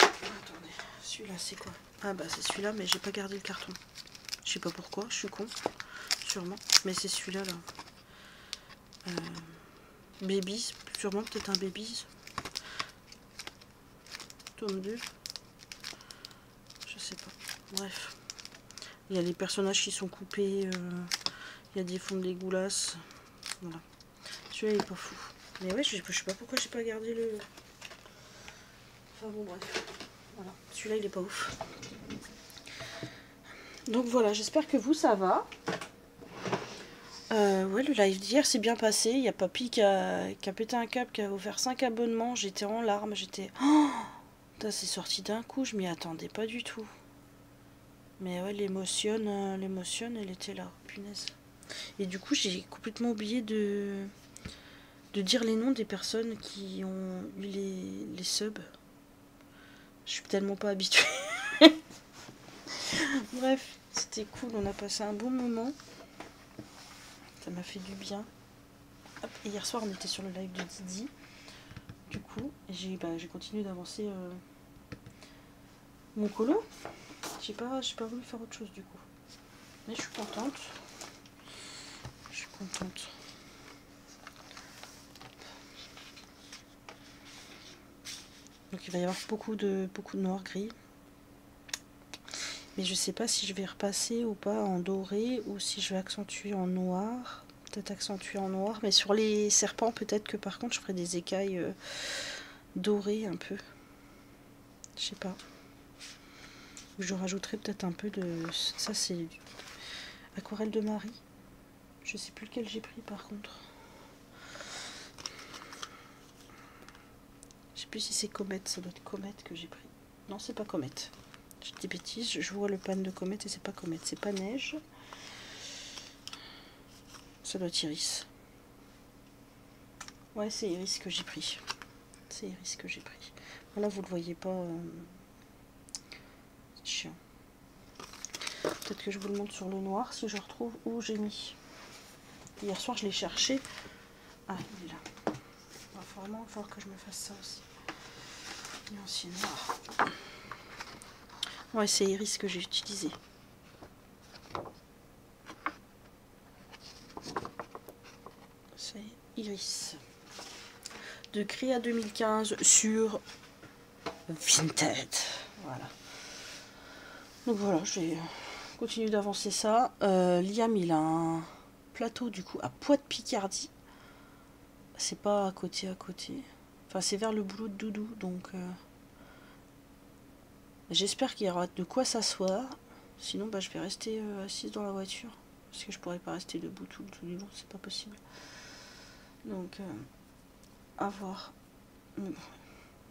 Attendez, celui-là c'est quoi? Ah bah c'est celui-là mais j'ai pas gardé le carton. Je sais pas pourquoi, je suis con. Sûrement. Mais c'est celui-là là. Euh, babies, sûrement peut-être un Babies. Tome 2. Je sais pas. Bref. Il y a des personnages qui sont coupés. euh, il y a des fonds de dégueulasses. Voilà. Celui-là, il est pas fou. Mais ouais, je, sais pas pourquoi j'ai pas gardé le... Enfin bon, bref. Voilà. Celui-là, il est pas ouf. Donc voilà, j'espère que vous, ça va. Euh, ouais, le live d'hier s'est bien passé. Il y a Papy qui a, qui a pété un câble, qui a offert 5 abonnements. J'étais en larmes, j'étais... Oh c'est sorti d'un coup, je m'y attendais pas du tout. Mais ouais, l'émotion, euh, l'émotion, elle était là, punaise. Et du coup, j'ai complètement oublié de, de dire les noms des personnes qui ont eu les, les subs. Je suis tellement pas habituée. [LAUGHS] Bref, c'était cool, on a passé un bon moment. Ça m'a fait du bien. Hop, hier soir, on était sur le live de Didi. Du coup, j'ai bah, continué d'avancer euh, mon colo. J'ai pas, pas voulu faire autre chose du coup. Mais je suis contente. Donc il va y avoir beaucoup de, beaucoup de noir gris. Mais je sais pas si je vais repasser ou pas en doré ou si je vais accentuer en noir. Peut-être accentuer en noir. Mais sur les serpents, peut-être que par contre je ferai des écailles euh, dorées un peu. Je sais pas. Je rajouterai peut-être un peu de. Ça c'est aquarelle de Marie. Je sais plus lequel j'ai pris par contre. Je sais plus si c'est comète, ça doit être comète que j'ai pris. Non, c'est pas comète. Je dis bêtises, je vois le pan de comète et c'est pas comète, c'est pas neige. Ça doit être iris. Ouais, c'est iris que j'ai pris. C'est iris que j'ai pris. Voilà, vous le voyez pas. euh, C'est chiant. Peut-être que je vous le montre sur le noir si je retrouve où j'ai mis. Hier soir, je l'ai cherché. Ah, il est là. Il va falloir que je me fasse ça aussi. Et aussi noir. Ouais, c'est Iris que j'ai utilisé. C'est Iris. De Créa 2015 sur Vinted. Voilà. Donc voilà, je vais continuer d'avancer ça. Euh, Liam, il plateau du coup à Poix de Picardie. C'est pas à côté, à côté. Enfin, c'est vers le boulot de Doudou, donc... euh, J'espère qu'il y aura de quoi s'asseoir. Sinon, bah, je vais rester euh, assise dans la voiture. Parce que je pourrais pas rester debout tout, tout du long, c'est pas possible. Donc, euh, à voir.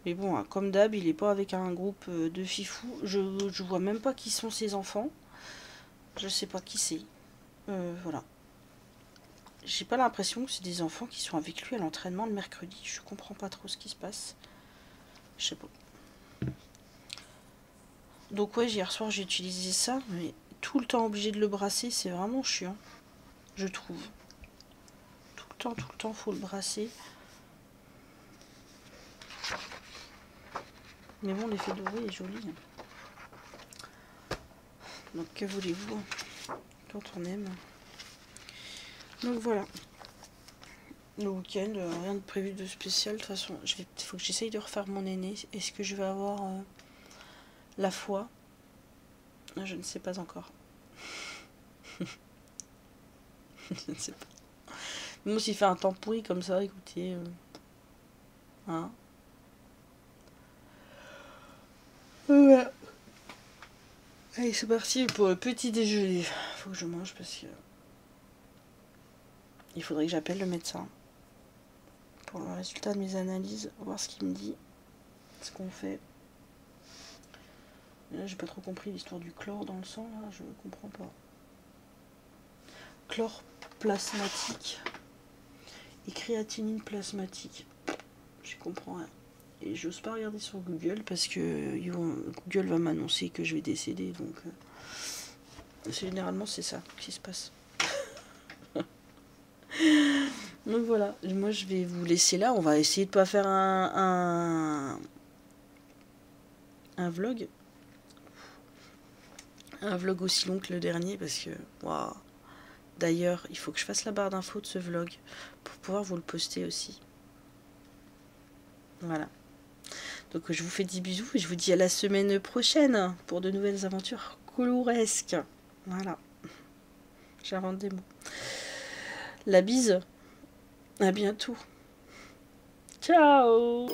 Mais bon. Hein, comme d'hab, il est pas avec un groupe de fifous. Je, vois même pas qui sont ses enfants. Je sais pas qui c'est. Voilà. J'ai pas l'impression que c'est des enfants qui sont avec lui à l'entraînement le mercredi. Je comprends pas trop ce qui se passe. Je sais pas. Donc ouais, hier soir j'ai utilisé ça, mais tout le temps obligé de le brasser, c'est vraiment chiant, je trouve. Tout le temps, tout le temps, faut le brasser. Mais bon, l'effet doré est joli. hein. Donc que voulez-vous hein, quand on aime? Donc voilà. Le week-end, euh, rien de prévu de spécial. De toute façon, il faut que j'essaye de refaire mon aîné. Est-ce que je vais avoir euh, la foi? Je ne sais pas encore. [LAUGHS] je ne sais pas. Moi, s'il fait un temps pourri comme ça, écoutez. euh, Hein Voilà. Allez, c'est parti pour le petit déjeuner. Faut que je mange parce que. Il faudrait que j'appelle le médecin pour le résultat de mes analyses, voir ce qu'il me dit, ce qu'on fait. Là, j'ai pas trop compris l'histoire du chlore dans le sang, là, je comprends pas. Chlore plasmatique et créatinine plasmatique. Je comprends rien. Et j'ose pas regarder sur Google parce que Google va m'annoncer que je vais décéder, donc euh, généralement c'est ça qui se passe. Donc voilà, moi je vais vous laisser là. On va essayer de pas faire un, vlog. Un vlog aussi long que le dernier parce que waouh, D'ailleurs, il faut que je fasse la barre d'infos de ce vlog pour pouvoir vous le poster aussi. Voilà. Donc je vous fais des bisous et je vous dis à la semaine prochaine pour de nouvelles aventures coloresques. Voilà. J'invente des mots. La bise. À bientôt. Ciao